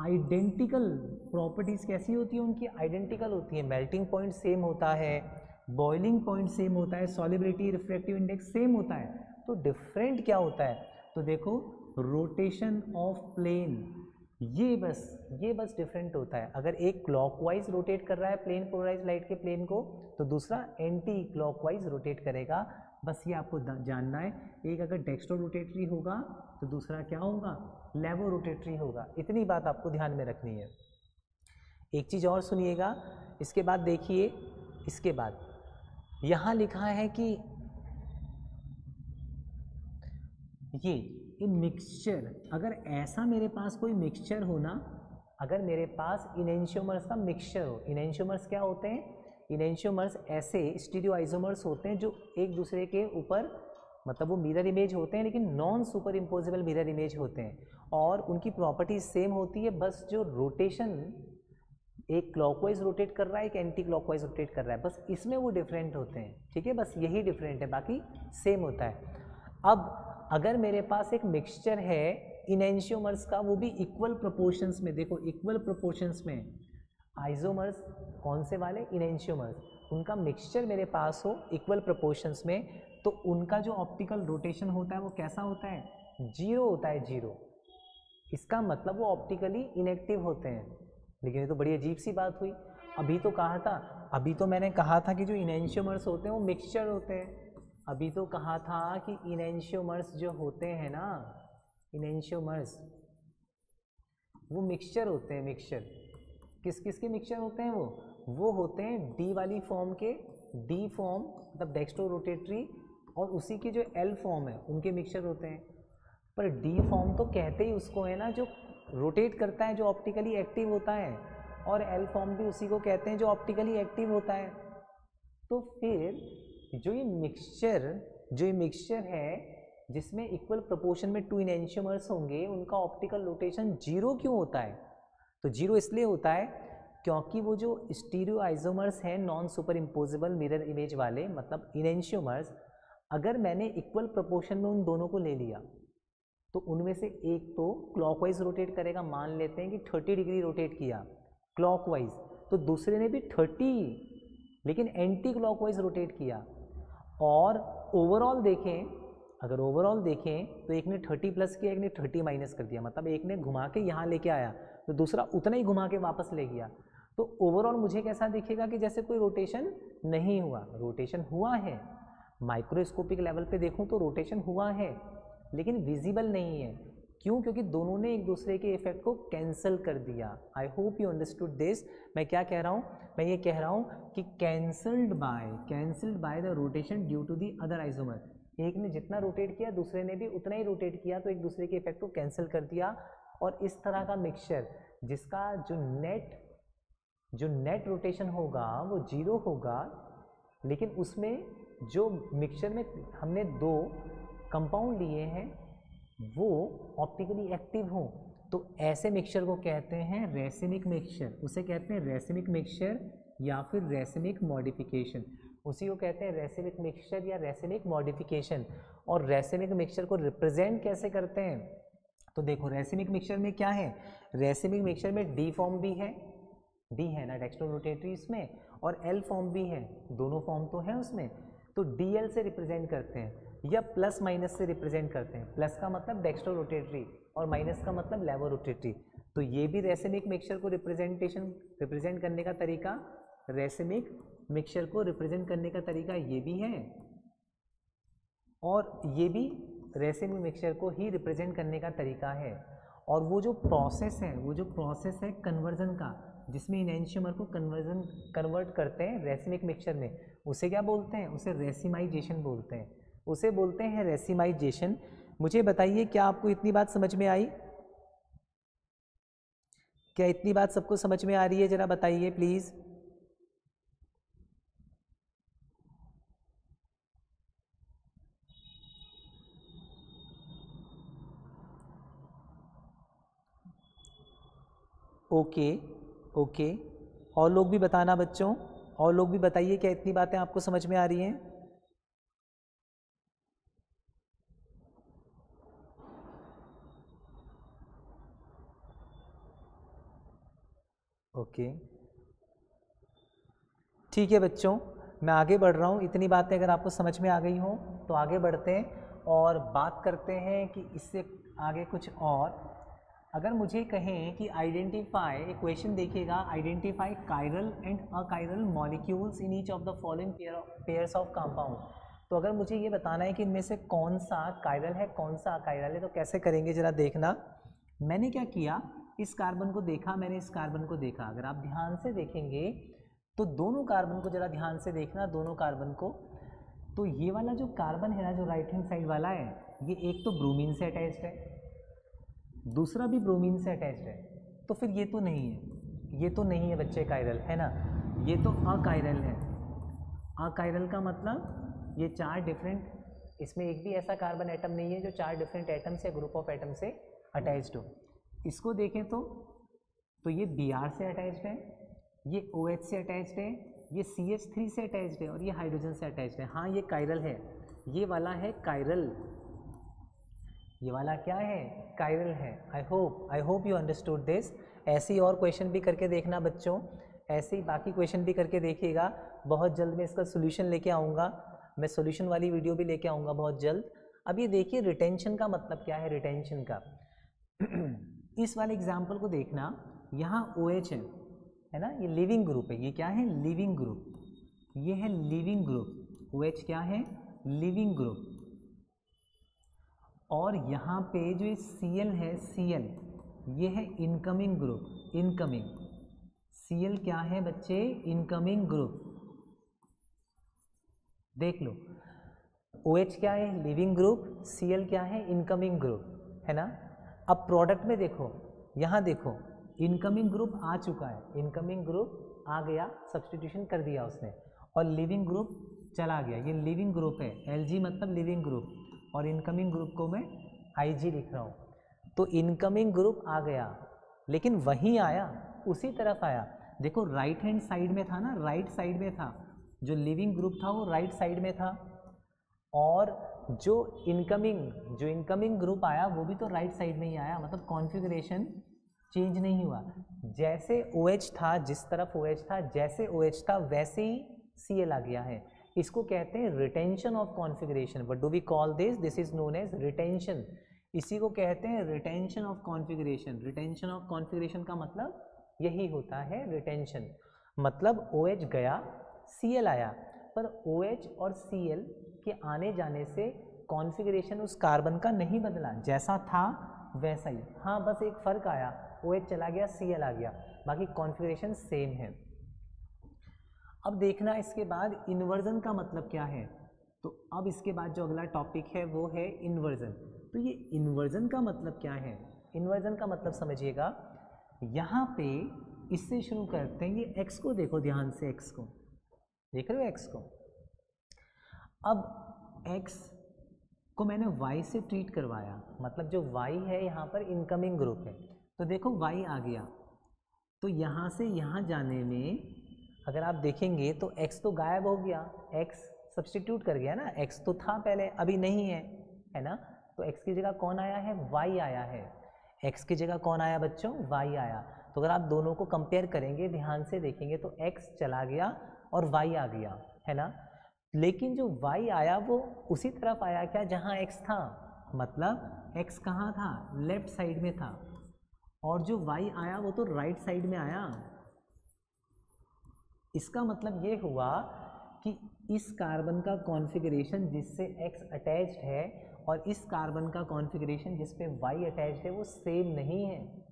आइडेंटिकल प्रॉपर्टीज़ कैसी होती है, उनकी आइडेंटिकल होती है। मेल्टिंग पॉइंट सेम होता है बॉइलिंग पॉइंट सेम होता है सॉलिबिलिटी रिफ्लेक्टिव इंडेक्स सेम होता है। तो डिफरेंट क्या होता है? तो देखो रोटेशन ऑफ़ प्लेन ये बस ये बस डिफरेंट होता है। अगर एक क्लॉकवाइज रोटेट कर रहा है प्लेन पोलराइज लाइट के प्लेन को तो दूसरा एंटी क्लॉकवाइज रोटेट करेगा। बस ये आपको जानना है। एक अगर डेक्स्ट्रो रोटेटरी होगा तो दूसरा क्या होगा? लेवो रोटेटरी होगा। इतनी बात आपको ध्यान में रखनी है। एक चीज़ और सुनिएगा। इसके बाद देखिए, इसके बाद। यहाँ लिखा है कि ये ये मिक्सचर अगर ऐसा मेरे पास कोई मिक्सचर हो ना, अगर मेरे पास इनेंशियोमर्स का मिक्सचर हो इनेंशियोमर्स क्या होते हैं? इनेंशियोमर्स ऐसे स्टीरियो होते हैं जो एक दूसरे के ऊपर मतलब वो मिरर इमेज होते हैं, लेकिन non superimposable mirror image होते हैं। और उनकी प्रॉपर्टीज़ सेम होती है, बस जो रोटेशन एक क्लॉकवाइज रोटेट कर रहा है, एक एंटी क्लॉकवाइज रोटेट कर रहा है। बस इसमें वो डिफरेंट होते हैं। ठीक है? बस यही डिफरेंट है, बाकी सेम होता है। अब अगर मेरे पास एक मिक्सचर है इनेंशियोमर्स का, वो भी इक्वल प्रोपोर्शंस में, देखो इक्वल प्रोपोर्शंस में आइजोमर्स कौन से वाले? इनेंशियोमर्स उनका मिक्सचर मेरे पास हो इक्वल प्रोपोर्शंस में तो उनका जो ऑप्टिकल रोटेशन होता है, वो कैसा होता है? ज़ीरो होता है ज़ीरो इसका मतलब वो ऑप्टिकली इनएक्टिव होते हैं। लेकिन ये तो बड़ी अजीब सी बात हुई। अभी तो कहा था, अभी तो मैंने कहा था कि जो इनेंशियोमर्स होते हैं, वो मिक्सचर होते हैं। अभी तो कहा था कि इनेंशियोमर्स जो होते हैं ना, इनेंशियोमर्स, वो मिक्सचर होते हैं मिक्सचर किस किस के मिक्सचर होते हैं वो? वो होते हैं डी वाली फॉर्म के डी फॉर्म मतलब डेक्स्ट्रो रोटेटरी और उसी के जो एल फॉर्म है, उनके मिक्सचर होते हैं. पर डी फॉर्म तो कहते ही उसको है ना, जो रोटेट करता है, जो ऑप्टिकली एक्टिव होता है, और एल फॉर्म भी उसी को कहते हैं, जो ऑप्टिकली एक्टिव होता है. तो फिर जो ये मिक्सचर जो ये मिक्सचर है, जिसमें इक्वल प्रोपोर्शन में टू इनशमर्स होंगे, उनका ऑप्टिकल रोटेशन ज़ीरो क्यों होता है? तो ज़ीरो इसलिए होता है क्योंकि वो जो स्टीरियो आइजोमर्स हैं non superimposable mirror image वाले मतलब इनशमर्स अगर मैंने इक्वल प्रोपोर्शन में उन दोनों को ले लिया तो उनमें से एक तो क्लॉकवाइज रोटेट करेगा, मान लेते हैं कि 30 डिग्री रोटेट किया क्लॉकवाइज तो दूसरे ने भी 30 लेकिन एंटी क्लॉकवाइज रोटेट किया और ओवरऑल देखें, अगर ओवरऑल देखें तो एक ने 30 प्लस किया, एक ने 30 माइनस कर दिया। मतलब एक ने घुमा के यहाँ लेके आया तो दूसरा उतना ही घुमा के वापस ले गया। तो ओवरऑल मुझे कैसा दिखेगा कि जैसे कोई रोटेशन नहीं हुआ। रोटेशन हुआ है। माइक्रोस्कोपिक लेवल पे देखूँ तो रोटेशन हुआ है, लेकिन विजिबल नहीं है। क्यों? क्योंकि दोनों ने एक दूसरे के इफ़ेक्ट को कैंसिल कर दिया। I hope you understood this मैं क्या कह रहा हूँ? मैं ये कह रहा हूँ कि cancelled by cancelled by the rotation due to the other isomer एक ने जितना रोटेट किया, दूसरे ने भी उतना ही रोटेट किया तो एक दूसरे के इफ़ेक्ट को कैंसिल कर दिया। और इस तरह का मिक्सचर जिसका जो नेट जो नेट रोटेशन होगा, वो ज़ीरो होगा, लेकिन उसमें जो मिक्सचर में हमने दो कंपाउंड लिए हैं वो ऑप्टिकली एक्टिव हों। तो ऐसे मिक्सचर को कहते हैं रेसिमिक मिक्सचर उसे कहते हैं रेसिमिक मिक्सचर या फिर रेसिमिक मॉडिफिकेशन उसी को कहते हैं रेसिमिक मिक्सचर या रेसिमिक मॉडिफिकेशन और रेसिमिक मिक्सचर को रिप्रेजेंट कैसे करते हैं? तो देखो रेसिमिक मिक्सचर में क्या है? रेसिमिक मिक्सचर में डी फॉर्म भी है। डी है ना डेक्स्ट्रो रोटेटरी इसमें और एल फॉर्म भी है। दोनों फॉर्म तो है उसमें। तो डी एल से रिप्रेजेंट करते हैं। या प्लस माइनस से रिप्रेजेंट करते हैं। प्लस का मतलब डेक्स्ट्रो रोटेटरी और माइनस का मतलब लेवो रोटेटरी तो ये भी रेसिमिक मिक्सचर को रिप्रेजेंटेशन रिप्रेजेंट करने का तरीका रेसिमिक मिक्सचर को रिप्रेजेंट करने का तरीका ये भी है। और ये भी रेसिमिक मिक्सचर को ही रिप्रेजेंट करने का तरीका है। और वो जो प्रोसेस है, वो जो प्रोसेस है कन्वर्जन का, जिसमें इनशमर को कन्वर्जन कन्वर्ट करते हैं रेसिमिक मिक्सचर में, उसे क्या बोलते हैं? उसे रेसिमाइजेशन बोलते हैं। उसे बोलते हैं रेसिमाइजेशन। मुझे बताइए, क्या आपको इतनी बात समझ में आई? क्या इतनी बात सबको समझ में आ रही है? ज़रा बताइए, प्लीज़। Okay okay. और लोग भी बताना बच्चों। और लोग भी बताइए, क्या इतनी बातें आपको समझ में आ रही हैं? ओके। ठीक है बच्चों, मैं आगे बढ़ रहा हूँ। इतनी बातें अगर आपको समझ में आ गई हों तो आगे बढ़ते हैं और बात करते हैं कि इससे आगे कुछ और। अगर मुझे कहें कि आइडेंटिफाई एक क्वेश्चन देखिएगा identify chiral and achiral molecules in each of the following pairs of compound तो अगर मुझे ये बताना है कि इनमें से कौन सा कायरल है, कौन सा अकायरल है तो कैसे करेंगे ज़रा देखना। मैंने क्या किया इस कार्बन को देखा, मैंने इस कार्बन को देखा। अगर आप ध्यान से देखेंगे तो दोनों कार्बन को ज़रा ध्यान से देखना, दोनों कार्बन को। तो ये वाला जो कार्बन है ना, जो राइट हैंड साइड वाला है, ये एक तो ब्रोमीन से अटैच्ड है, दूसरा भी ब्रोमीन से अटैच्ड है। तो फिर ये तो नहीं है, ये तो नहीं है बच्चे कायरल है ना? ये तो अकायरल है। अकायरल का मतलब ये चार डिफरेंट इसमें एक भी ऐसा कार्बन एटम नहीं है, जो चार डिफरेंट एटम से ग्रुप ऑफ़ एटम से अटैच्ड हो। इसको देखें तो तो ये बी आर से अटैच्ड है, ये ओ OH से अटैच्ड है, ये सी एच थ्री से अटैच्ड है और ये हाइड्रोजन से अटैच्ड है। हाँ ये कायरल है। ये वाला है कायरल ये वाला क्या है? कायरल है। I hope I hope you understood this ऐसे ही और क्वेश्चन भी करके देखना बच्चों। ऐसे ही बाकी क्वेश्चन भी करके देखिएगा। बहुत जल्द मैं इसका सोल्यूशन लेके आऊँगा। मैं सोल्यूशन वाली वीडियो भी लेके आऊँगा बहुत जल्द। अब ये देखिए रिटेंशन का मतलब क्या है? रिटेंशन का। *clears throat* इस वाले एग्ज़ाम्पल को देखना, यहाँ ओ एच है है ना? ये लिविंग ग्रुप है। ये क्या है? लिविंग ग्रुप ये है लिविंग ग्रुप ओ एच क्या है? लिविंग ग्रुप और यहाँ पे जो ये सी एल है सी एल ये है incoming group incoming C L क्या है बच्चे? इनकमिंग ग्रुप देख लो। ओ OH क्या है? लिविंग ग्रुप सी एल क्या है? इनकमिंग ग्रुप है ना? अब प्रोडक्ट में देखो, यहाँ देखो इनकमिंग ग्रुप आ चुका है। इनकमिंग ग्रुप आ गया सब्सटीट्यूशन कर दिया उसने। और लिविंग ग्रुप चला गया। ये लिविंग ग्रुप है। एलजी मतलब लिविंग ग्रुप और इनकमिंग ग्रुप को मैं आई जी लिख रहा हूँ। तो इनकमिंग ग्रुप आ गया। लेकिन वहीं आया, उसी तरफ़ आया। देखो राइट हैंड साइड में था ना राइट साइड में था। जो लिविंग ग्रुप था, वो राइट साइड में था। और जो इनकमिंग जो इनकमिंग ग्रुप आया, वो भी तो राइट साइड में ही आया। मतलब कॉन्फ़िगरेशन चेंज नहीं हुआ। जैसे ओ OH था, जिस तरफ़ ओ OH था, जैसे ओ OH था, वैसे ही सी एल आ गया है। इसको कहते हैं retention of configuration but do we call this this is known as retention इसी को कहते हैं retention of configuration retention of configuration का मतलब यही होता है रिटेंशन मतलब ओ OH गया सी एल आया। पर ओ OH और सी एल के आने जाने से कॉन्फ़िगरेशन उस कार्बन का नहीं बदला। जैसा था, वैसा ही। हाँ बस एक फ़र्क आया। ओ OH चला गया सी आ गया। बाकी कॉन्फ़िगरेशन सेम है। अब देखना इसके बाद इन्वर्जन का मतलब क्या है? तो अब इसके बाद जो अगला टॉपिक है, वो है इन्वर्जन तो ये इन्वर्जन का मतलब क्या है? इन्वर्जन का मतलब समझिएगा, यहाँ पे इससे शुरू करते हैं। ये एक्स को देखो, ध्यान से एक्स को। देख रहे हो एक्स को? अब एक्स को मैंने वाई से ट्रीट करवाया। मतलब जो वाई है, यहाँ पर इनकमिंग ग्रुप है। तो देखो वाई आ गया। तो यहाँ से यहाँ जाने में अगर आप देखेंगे तो x तो गायब हो गया। X सब्सटीट्यूट कर गया ना। X तो था पहले, अभी नहीं है। है ना? तो x की जगह कौन आया है? Y आया है। X की जगह कौन आया बच्चों? Y आया। तो अगर आप दोनों को कंपेयर करेंगे, ध्यान से देखेंगे तो x चला गया और y आ गया। है ना? लेकिन जो y आया वो उसी तरफ़ आया क्या? जहाँ x था। मतलब x कहाँ था? लेफ़्ट साइड में था। और जो y आया वो तो राइट साइड में आया। इसका मतलब ये हुआ कि इस कार्बन का कॉन्फ़िगरेशन जिससे x अटैच्ड है और इस कार्बन का कॉन्फ़िगरेशन जिस पे y अटैच्ड है वो सेम नहीं है।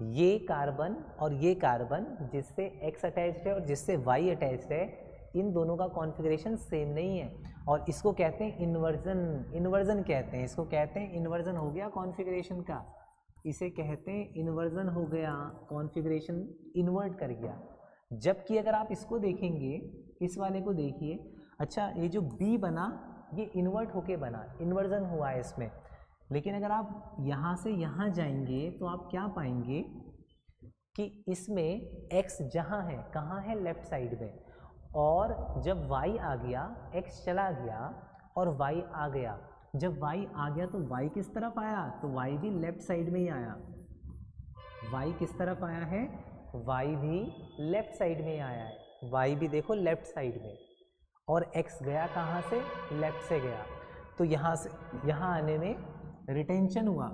ये कार्बन और ये कार्बन जिससे x अटैच्ड है और जिससे y अटैच्ड है इन दोनों का कॉन्फ़िगरेशन सेम नहीं है। और इसको कहते हैं इन्वर्जन इन्वर्जन कहते हैं। इसको कहते हैं इन्वर्जन हो गया कॉन्फ़िगरेशन का। इसे कहते हैं इन्वर्जन हो गया कॉन्फ़िगरेशन इन्वर्ट कर गया। जबकि अगर आप इसको देखेंगे, इस वाले को देखिए। अच्छा ये जो बी बना, ये इन्वर्ट होके बना। इन्वर्जन हुआ है इसमें। लेकिन अगर आप यहाँ से यहाँ जाएँगे तो आप क्या पाएँगे कि इसमें x जहाँ है, कहाँ है? लेफ़्ट साइड में। और जब y आ गया, x चला गया और y आ गया, जब y आ गया तो y किस तरफ़ आया? तो y भी लेफ़्ट साइड में ही आया। y किस तरफ़ आया है? y भी लेफ़्ट साइड में ही आया है। y भी देखो लेफ़्ट साइड में। और x गया कहाँ से? लेफ़्ट से गया। तो यहाँ से, यहाँ आने में रिटेंशन हुआ।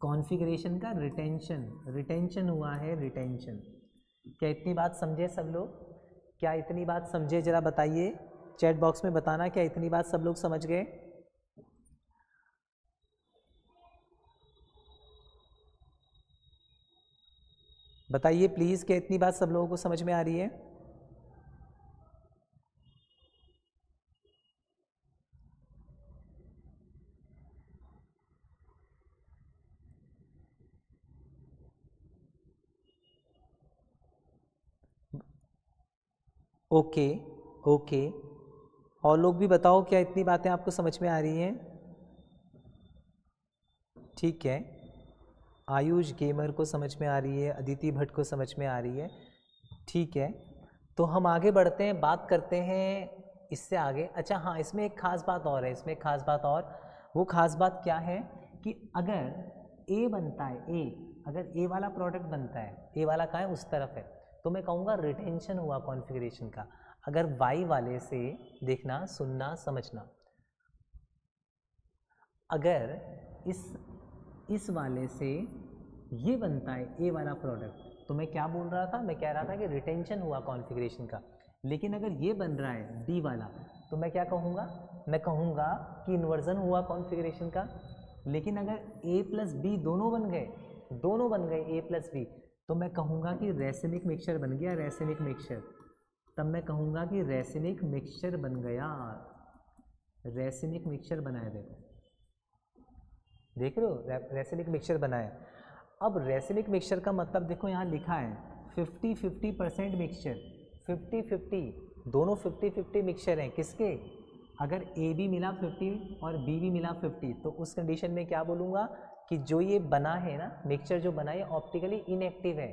कॉन्फ़िगरेशन का रिटेंशन रिटेंशन हुआ है रिटेंशन क्या इतनी बात समझे सब लोग? क्या इतनी बात समझे? ज़रा बताइए। चैट बॉक्स में बताना, क्या इतनी बात सब लोग समझ गए? बताइए प्लीज़, क्या इतनी बात सब लोगों को समझ में आ रही है? Okay okay. और लोग भी बताओ क्या इतनी बातें आपको समझ में आ रही हैं? ठीक है। आयुष गेमर को समझ में आ रही है, अदिति भट्ट को समझ में आ रही है। ठीक है। तो हम आगे बढ़ते हैं, बात करते हैं इससे आगे। अच्छा हाँ इसमें एक ख़ास बात और है, इसमें एक ख़ास बात और। वो ख़ास बात क्या है कि अगर ए बनता है ए अगर ए वाला प्रोडक्ट बनता है ए वाला कहाँ है? उस तरफ़ है। तो मैं कहूँगा रिटेंशन हुआ कॉन्फ़िगरेशन का। अगर वाई वाले से देखना, सुनना, समझना। अगर इस इस वाले से ये बनता है ए वाला प्रोडक्ट तो मैं क्या बोल रहा था? मैं कह रहा था कि रिटेंशन हुआ कॉन्फ़िगरेशन का। लेकिन अगर ये बन रहा है डी वाला तो मैं क्या कहूँगा? मैं कहूँगा कि इन्वर्जन हुआ कॉन्फ़िगरेशन का। लेकिन अगर ए प्लस बी दोनों बन गए, दोनों बन गए ए प्लस बी तो मैं कहूँगा कि रेसिनिक मिक्सचर बन गया रेसिनिक मिक्सचर तब मैं कहूँगा कि रेसिनिक मिक्सचर बन गया। रेसिनिक मिक्सचर बनाया, देखो। देख रहे हो? रेसिनिक मिक्सचर बनाया। अब रेसिनिक मिक्सचर का मतलब देखो, यहाँ लिखा है fifty fifty percent mixture fifty fifty दोनों फिफ्टी फिफ्टी मिक्सचर हैं। किसके? अगर ए बी मिला 50 और बी भी मिला 50 तो उस कंडीशन में क्या बोलूँगा? कि जो ये बना है ना मिक्सचर जो बना है ऑप्टिकली इनएक्टिव है।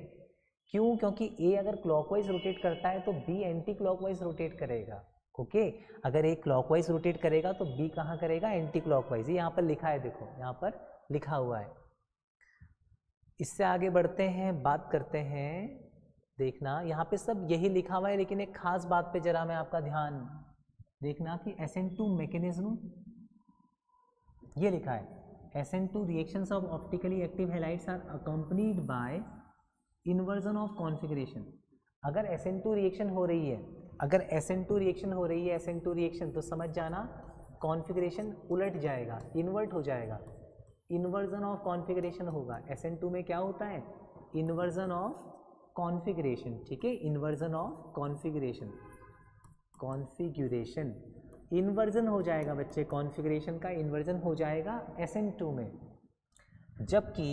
क्यों? क्योंकि ए अगर क्लॉकवाइज रोटेट करता है तो बी एंटी क्लॉकवाइज रोटेट करेगा। ओके अगर ए क्लॉकवाइज रोटेट करेगा तो बी कहाँ करेगा? एंटी क्लॉकवाइज यहाँ पर लिखा है, देखो, यहाँ पर लिखा हुआ है। इससे आगे बढ़ते हैं, बात करते हैं, देखना, यहाँ पे सब यही लिखा हुआ है, लेकिन एक खास बात पे जरा मैं आपका ध्यान, देखना कि एस एन टू मैकेनिज्म ये लिखा है। S N two reactions of optically active halides are accompanied by inversion of configuration अगर एस एन टू रिएक्शन हो रही है, अगर एस एन टू रिएक्शन हो रही है एस एन टू रिएक्शन तो समझ जाना कॉन्फ़िगरेशन उलट जाएगा इन्वर्ट हो जाएगा। इन्वर्जन ऑफ़ कॉन्फ़िगरेशन होगा। एस एन टू में क्या होता है? इन्वर्जन ऑफ़ कॉन्फ़िगरेशन ठीक है? Inversion of configuration configuration inversion हो जाएगा बच्चे कॉन्फ़िगरेशन का इन्वर्जन हो जाएगा एस एन टू में। जबकि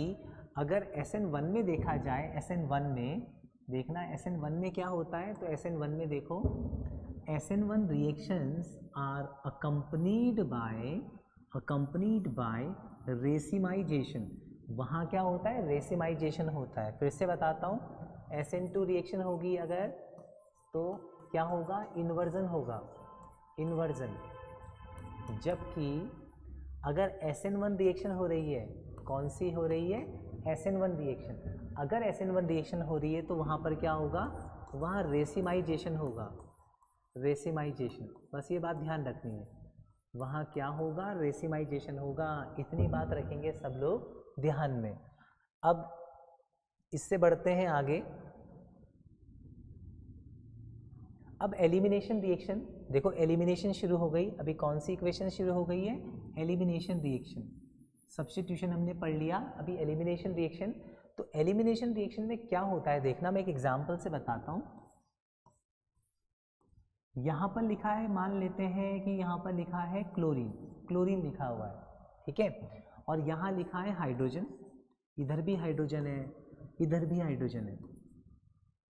अगर एस एन वन में देखा जाए एस एन वन में, देखना एस एन वन में क्या होता है तो एस एन वन में देखो S N one reactions are accompanied by accompanied by racemisation वहाँ क्या होता है? रेसिमाइजेशन होता है। फिर से बताता हूँ एस एन टू रिएक्शन होगी अगर तो क्या होगा? इन्वर्जन होगा। इन्वर्जन जबकि अगर एस एन वन रिएक्शन हो रही है, कौन सी हो रही है? एस एन वन रिएक्शन अगर एस एन वन रिएक्शन हो रही है तो वहाँ पर क्या होगा? वहाँ रेसिमाइजेशन होगा. रेसिमाइजेशन बस ये बात ध्यान रखनी है. वहाँ क्या होगा? रेसिमाइजेशन होगा. इतनी बात रखेंगे सब लोग ध्यान में. अब इससे बढ़ते हैं आगे. अब एलिमिनेशन रिएक्शन देखो एलिमिनेशन शुरू हो गई। अभी कौन सी इक्वेशन शुरू हो गई है? एलिमिनेशन रिएक्शन सब्सटीट्यूशन हमने पढ़ लिया। अभी एलिमिनेशन रिएक्शन तो एलिमिनेशन रिएक्शन में क्या होता है? देखना, मैं एक एग्जांपल से बताता हूँ। यहाँ पर लिखा है, मान लेते हैं कि यहाँ पर लिखा है क्लोरीन क्लोरीन लिखा हुआ है, ठीक है? और यहाँ लिखा है हाइड्रोजन इधर भी हाइड्रोजन है, इधर भी हाइड्रोजन है।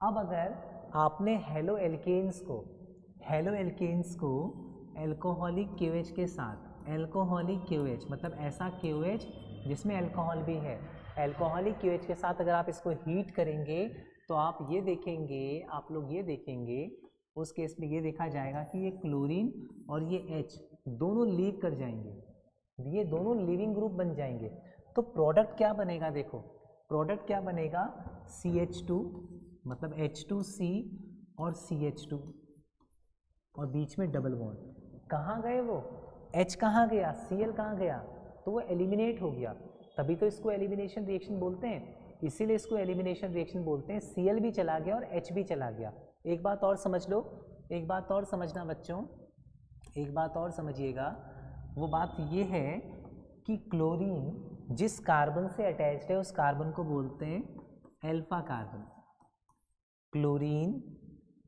अब अगर आपने हेलो एल्केन्स को हेलो एल्केन्स को एल्कोहलिक क्यूएच के साथ। एल्कोहलिक क्यूएच मतलब ऐसा क्यूएच जिसमें अल्कोहल भी है। एल्कोहलिक क्यूएच के साथ अगर आप इसको हीट करेंगे तो आप ये देखेंगे, आप लोग ये देखेंगे, उस केस में ये देखा जाएगा कि ये क्लोरीन और ये एच दोनों लीव कर जाएँगे। ये दोनों लिविंग ग्रुप बन जाएँगे। तो प्रोडक्ट क्या बनेगा देखो? प्रोडक्ट क्या बनेगा? सी एच टू मतलब एच टू सी और सी एच टू और बीच में डबल बॉन्ड कहाँ गए वो? एच कहाँ गया? सी एल कहाँ गया? तो वो एलिमिनेट हो गया. तभी तो इसको एलिमिनेशन रिएक्शन बोलते हैं. इसीलिए इसको एलिमिनेशन रिएक्शन बोलते हैं. सी एल भी चला गया और एच भी चला गया. एक बात और समझ लो. एक बात और समझना बच्चों. एक बात और समझिएगा. वो बात ये है कि क्लोरीन जिस कार्बन से अटैच्ड है, उस कार्बन को बोलते हैं एल्फा कार्बन क्लोरीन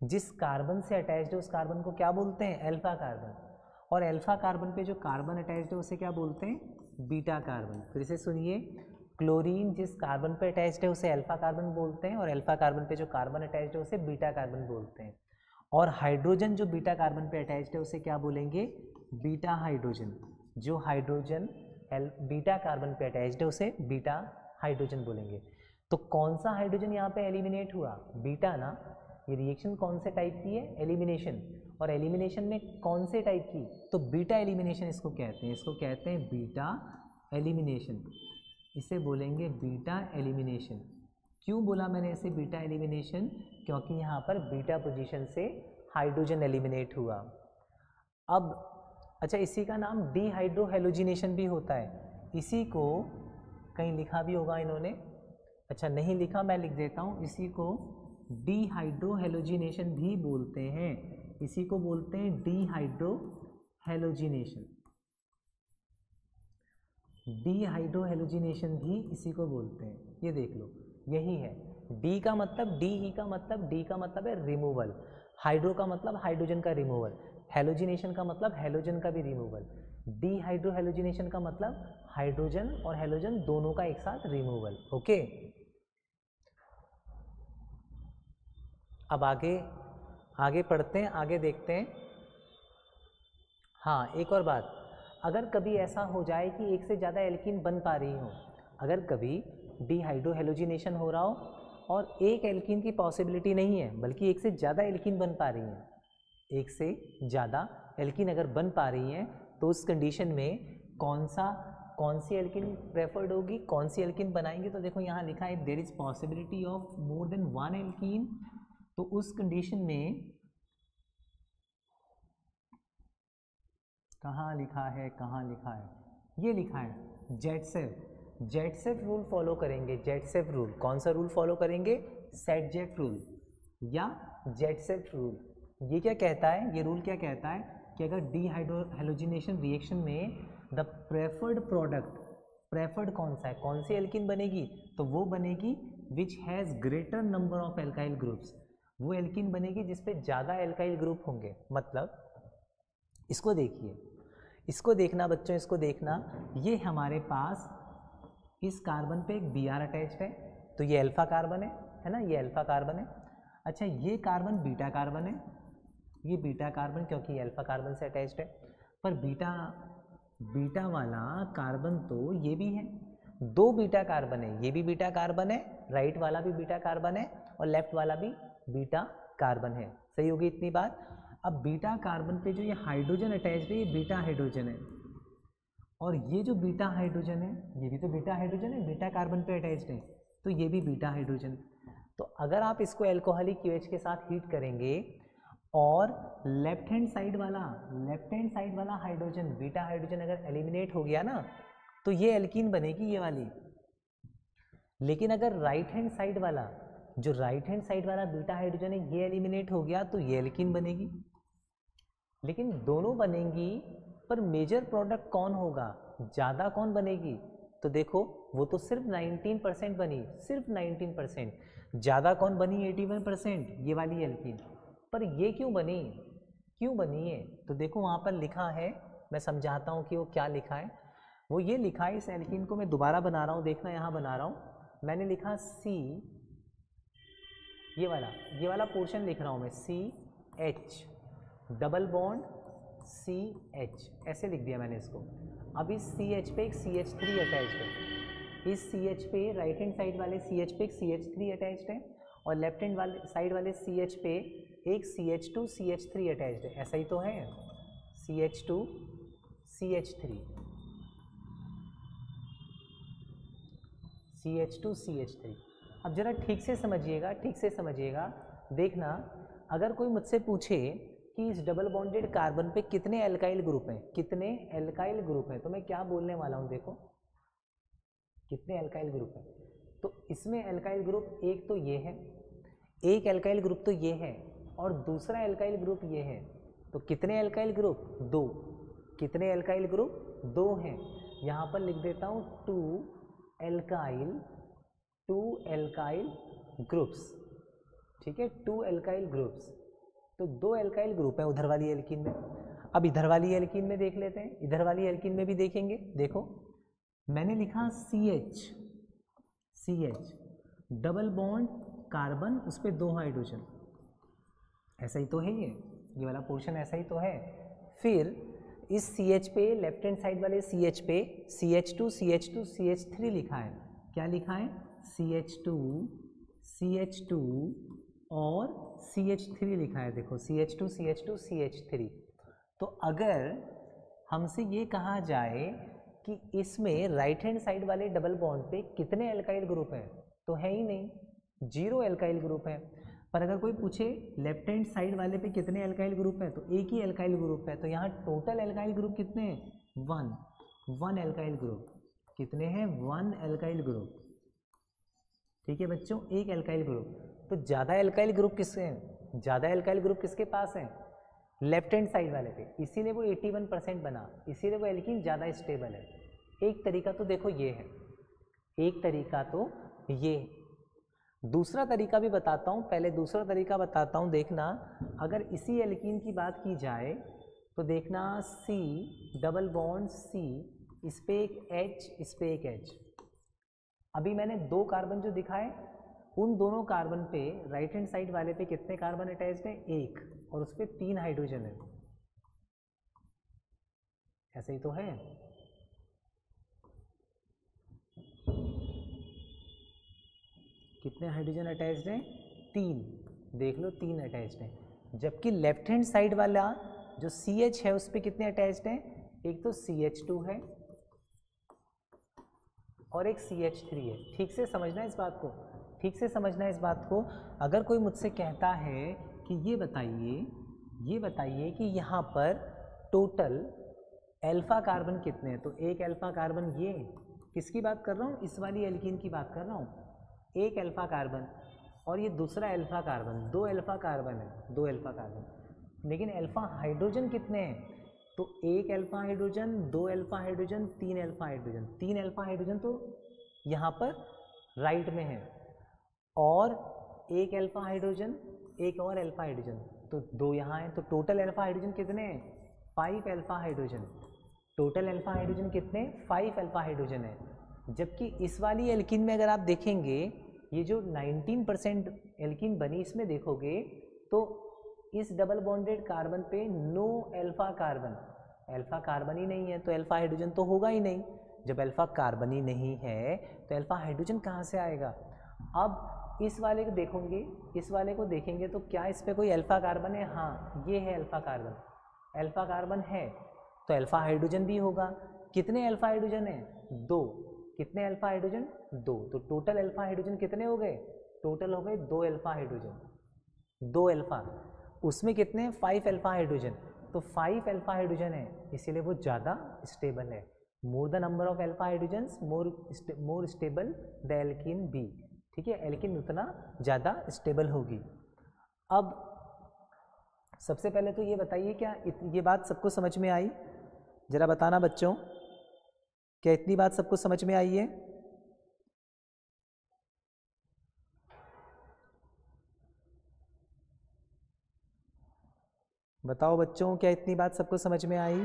जिस कार्बन से अटैच्ड है, उस कार्बन को क्या बोलते हैं? Alpha carbon. और एल्फा कार्बन पे जो कार्बन अटैच्ड है, उसे क्या बोलते हैं? Beta carbon. फिर से सुनिए। क्लोरीन जिस कार्बन पे अटैच्ड है, उसे अल्फ़ा कार्बन बोलते हैं, और अल्फ़ा कार्बन पे जो कार्बन अटैच्ड है, उसे बीटा कार्बन बोलते हैं। और हाइड्रोजन जो बीटा कार्बन पे अटैच्ड है, उसे क्या बोलेंगे? Beta hydrogen. जो हाइड्रोजन बीटा कार्बन पे अटैच्ड है, उसे बीटा हाइड्रोजन बोलेंगे। तो कौन सा हाइड्रोजन यहाँ पे एलिमिनेट हुआ? बीटा ना? ये रिएक्शन कौन से टाइप की है? एलिमिनेशन और एलिमिनेशन में कौन से टाइप की? तो बीटा एलिमिनेशन इसको कहते हैं। इसको कहते हैं बीटा एलिमिनेशन इसे बोलेंगे बीटा एलिमिनेशन क्यों बोला मैंने इसे बीटा एलिमिनेशन क्योंकि यहाँ पर बीटा पोजीशन से हाइड्रोजन एलिमिनेट हुआ। अब अच्छा इसी का नाम डीहाइड्रोहेलोजिनेशन भी होता है। इसी को कहीं लिखा भी होगा इन्होंने। अच्छा नहीं लिखा, मैं लिख देता हूँ। इसी को डीहाइड्रोहेलोजिनेशन भी बोलते हैं। इसी को बोलते हैं डीहाइड्रोहेलोजिनेशन डीहाइड्रोहेलोजिनेशन भी इसी को बोलते हैं। ये देख लो, यही है। डी का मतलब डी ही का मतलब डी का मतलब है रिमूवल हाइड्रो का मतलब हाइड्रोजन का रिमूवल हेलोजिनेशन का मतलब हेलोजन का भी रिमूवल डीहाइड्रोहेलोजिनेशन का मतलब हाइड्रोजन और हेलोजन दोनों का एक साथ रिमूवल ओके अब आगे आगे पढ़ते हैं, आगे देखते हैं। हाँ एक और बात। अगर कभी ऐसा हो जाए कि एक से ज़्यादा एल्किन बन पा रही हो, अगर कभी डिहाइड्रोहेलोजिनेशन हो रहा हो, और एक एल्किन की पॉसिबिलिटी नहीं है, बल्कि एक से ज़्यादा एल्किन बन पा रही है, एक से ज़्यादा एल्कीन अगर बन पा रही है तो उस कंडीशन में कौन सा, कौन सी एल्किन प्रेफर्ड होगी, कौन सी एल्किन बनाएँगे तो देखो यहाँ लिखा है there is possibility of more than one alkene तो उस कंडीशन में कहाँ लिखा है, कहाँ लिखा है? ये लिखा है Saytzeff Saytzeff rule follow करेंगे। जेट सेफ़ रूल कौन सा रूल फॉलो करेंगे? सेट जेट रूल या जेट सेफ़ रूल ये क्या कहता है? ये रूल क्या कहता है? कि अगर डी हाइड्रोहेलोजिनेशन रिएक्शन में द प्रेफर्ड प्रोडक्ट प्रेफर्ड कौन सा है? कौन सी एल्किन बनेगी? तो वो बनेगी which has greater number of alkyl groups वो एल्किन बनेगी जिसपे ज़्यादा एल्काइल ग्रुप होंगे। मतलब इसको देखिए। इसको देखना बच्चों, इसको देखना। ये हमारे पास इस कार्बन पे एक बी आर अटैच है। तो ये अल्फ़ा कार्बन है है ना? ये अल्फ़ा कार्बन है। अच्छा ये कार्बन बीटा कार्बन है। ये बीटा कार्बन क्योंकि ये अल्फ़ा कार्बन से अटैच्ड है। पर बीटा बीटा वाला कार्बन तो ये भी है। दो बीटा कार्बन है। ये भी बीटा कार्बन है राइट वाला भी बीटा कार्बन है और लेफ़्ट वाला भी बीटा कार्बन है। सही होगी इतनी बात? अब बीटा कार्बन पे जो ये हाइड्रोजन अटैच है, ये बीटा हाइड्रोजन है। और ये जो बीटा हाइड्रोजन है, ये भी तो बीटा हाइड्रोजन है, बीटा कार्बन पे अटैच्ड है। तो ये भी बीटा हाइड्रोजन तो अगर आप इसको एल्कोहलिक क्यू के साथ हीट करेंगे, और लेफ़्ट हैंड साइड वाला लेफ़्ट हैंड साइड वाला हाइड्रोजन बीटा हाइड्रोजन अगर एलिमिनेट हो गया ना तो ये एल्कीन बनेगी ये वाली। लेकिन अगर राइट हैंड साइड वाला जो राइट हैंड साइड वाला बीटा हाइड्रोजन है, ये एलिमिनेट हो गया तो ये एल्कीन बनेगी। लेकिन दोनों बनेंगी, पर मेजर प्रोडक्ट कौन होगा? ज़्यादा कौन बनेगी? तो देखो, वो तो सिर्फ़ 19 परसेंट बनी, सिर्फ़ 19 परसेंट ज़्यादा कौन बनी? 81 परसेंट ये वाली एल्कीन पर ये क्यों बनी? क्यों बनी है? तो देखो, वहाँ पर लिखा है, मैं समझाता हूँ कि वो क्या लिखा है। वो ये लिखा है, इस एल्किन को मैं दोबारा बना रहा हूँ, देखना यहाँ बना रहा हूँ। मैंने लिखा सी ये वाला ये वाला पोर्शन लिख रहा हूँ मैं C H double bond C H ऐसे लिख दिया मैंने इसको अब इस सी एच पे एक सी एच थ्री अटैच्ड है इस सी एच पे राइट हैंड साइड वाले सी एच पे एक सी एच थ्री अटैच है और लेफ़्ट हैंड वाले साइड वाले सी एच पे एक C H two C H three attach है ऐसा ही तो है C H two C H three C H two C H three अब ज़रा ठीक से समझिएगा, ठीक से समझिएगा। देखना, अगर कोई मुझसे पूछे कि इस डबल बॉन्डेड कार्बन पे कितने एल्काइल ग्रुप हैं, कितने एल्काइल ग्रुप हैं तो मैं क्या बोलने वाला हूँ देखो? कितने एल्काइल ग्रुप हैं? तो इसमें एल्काइल ग्रुप एक तो ये है, एक एल्काइल ग्रुप तो ये है और दूसरा एल्काइल ग्रुप ये है। तो कितने एल्काइल ग्रुप दो। कितने एल्काइल ग्रुप दो हैं। यहाँ पर लिख देता हूँ two alkyl two alkyl groups ठीक है? टू एल्काइल ग्रुप्स तो दो एल्काइल ग्रुप है उधर वाली एल्किन में। अब इधर वाली एल्किन में देख लेते हैं। इधर वाली एल्किन में भी देखेंगे। देखो, मैंने लिखा C H C H double bond carbon उस पर दो हाइड्रोजन ऐसा ही तो है ये। ये वाला पोर्शन ऐसा ही तो है। फिर इस सी एच पे लेफ़्ट हैंड साइड वाले सी एच पे C H two C H two C H three लिखा है। क्या लिखा है? C H two C H two और सी एच थ्री लिखा है, देखो C H two C H two C H three तो अगर हमसे ये कहा जाए कि इसमें राइट हैंड साइड वाले डबल बॉन्ड पे कितने एल्काइल ग्रुप हैं तो है ही नहीं। ज़ीरो एल्काइल ग्रुप है। पर अगर कोई पूछे लेफ़्ट हैंड साइड वाले पे कितने एल्काइल ग्रुप हैं तो एक ही एल्काइल ग्रुप है। तो यहाँ टोटल एल्काइल ग्रुप कितने हैं? वन वन एल्काइल ग्रुप कितने हैं? वन एल्काइल ग्रुप ठीक है बच्चों, एक एल्काइल ग्रुप तो ज़्यादा एल्काइल ग्रुप किसके हैं? ज़्यादा एल्काइल ग्रुप किसके पास हैं? लेफ़्ट हैंड साइड वाले पे। इसीलिए वो 81 परसेंट बना। इसीलिए वो एल्किन ज़्यादा स्टेबल है। एक तरीका तो देखो ये है। एक तरीका तो ये दूसरा तरीका भी बताता हूँ। पहले दूसरा तरीका बताता हूँ, देखना। अगर इसी एल्किन की बात की जाए तो देखना सी डबल बॉन्ड सी इस पर एक एच इस पर एक H अभी मैंने दो कार्बन जो दिखाए, उन दोनों कार्बन पे राइट हैंड साइड वाले पे कितने कार्बन अटैच्ड हैं? एक। और उस पर तीन हाइड्रोजन है। ऐसे ही तो है। कितने हाइड्रोजन अटैच्ड हैं? तीन। देख लो, तीन अटैच्ड हैं। जबकि लेफ़्ट हैंड साइड वाला जो सी एच है, उस पर कितने अटैच्ड हैं? एक तो सी एच टू है। और एक सी एच थ्री है। ठीक से समझना इस बात को? ठीक से समझना इस बात को? अगर कोई मुझसे कहता है कि ये बताइए ये बताइए कि यहाँ पर टोटल अल्फ़ा कार्बन कितने हैं? तो एक अल्फ़ा कार्बन ये है। किसकी बात कर रहा हूँ? इस वाली एल्कीन की बात कर रहा हूँ। एक अल्फ़ा कार्बन और ये दूसरा अल्फ़ा कार्बन दो अल्फ़ा कार्बन है, दो अल्फ़ा कार्बन लेकिन अल्फ़ा हाइड्रोजन कितने हैं? तो एक अल्फ़ा हाइड्रोजन दो अल्फ़ा हाइड्रोजन तीन अल्फ़ा हाइड्रोजन तीन अल्फ़ा हाइड्रोजन तो यहाँ पर राइट में है। और एक अल्फ़ा हाइड्रोजन एक और अल्फ़ा हाइड्रोजन तो दो यहाँ हैं तो टोटल अल्फ़ा हाइड्रोजन कितने हैं? Five alpha hydrogen total alpha hydrogen कितने? फाइव अल्फ़ा हाइड्रोजन है। जबकि इस वाली एल्किन में अगर आप देखेंगे, ये जो 19 परसेंट एल्किन बनी, इसमें देखोगे तो इस डबल बॉन्डेड कार्बन पे no alpha carbon alpha carbon ही नहीं है तो अल्फ़ा हाइड्रोजन तो होगा ही नहीं. जब अल्फ़ा कार्बन ही नहीं है तो अल्फ़ा हाइड्रोजन कहाँ से आएगा? अब इस वाले को देखोगे, इस वाले को देखेंगे तो क्या इस पर कोई अल्फ़ा कार्बन है? हाँ ये है अल्फ़ा कार्बन अल्फ़ा कार्बन है तो अल्फ़ा हाइड्रोजन भी होगा. कितने अल्फ़ा हाइड्रोजन है? दो. कितने अल्फ़ा हाइड्रोजन दो. तो टोटल अल्फ़ा हाइड्रोजन कितने हो गए? टोटल हो गए दो अल्फ़ा हाइड्रोजन दो अल्फ़ा उसमें कितने फाइव अल्फ़ा हाइड्रोजन तो फाइव अल्फ़ा हाइड्रोजन है, इसीलिए वो ज़्यादा स्टेबल है. More the number of alpha hydrogen more more stable the alkene be ठीक है? एल्किन उतना ज़्यादा स्टेबल होगी. अब सबसे पहले तो ये बताइए क्या ये बात सबको समझ में आई? ज़रा बताना बच्चों, क्या इतनी बात सबको समझ में आई है? बताओ बच्चों, क्या इतनी बात सबको समझ में आई?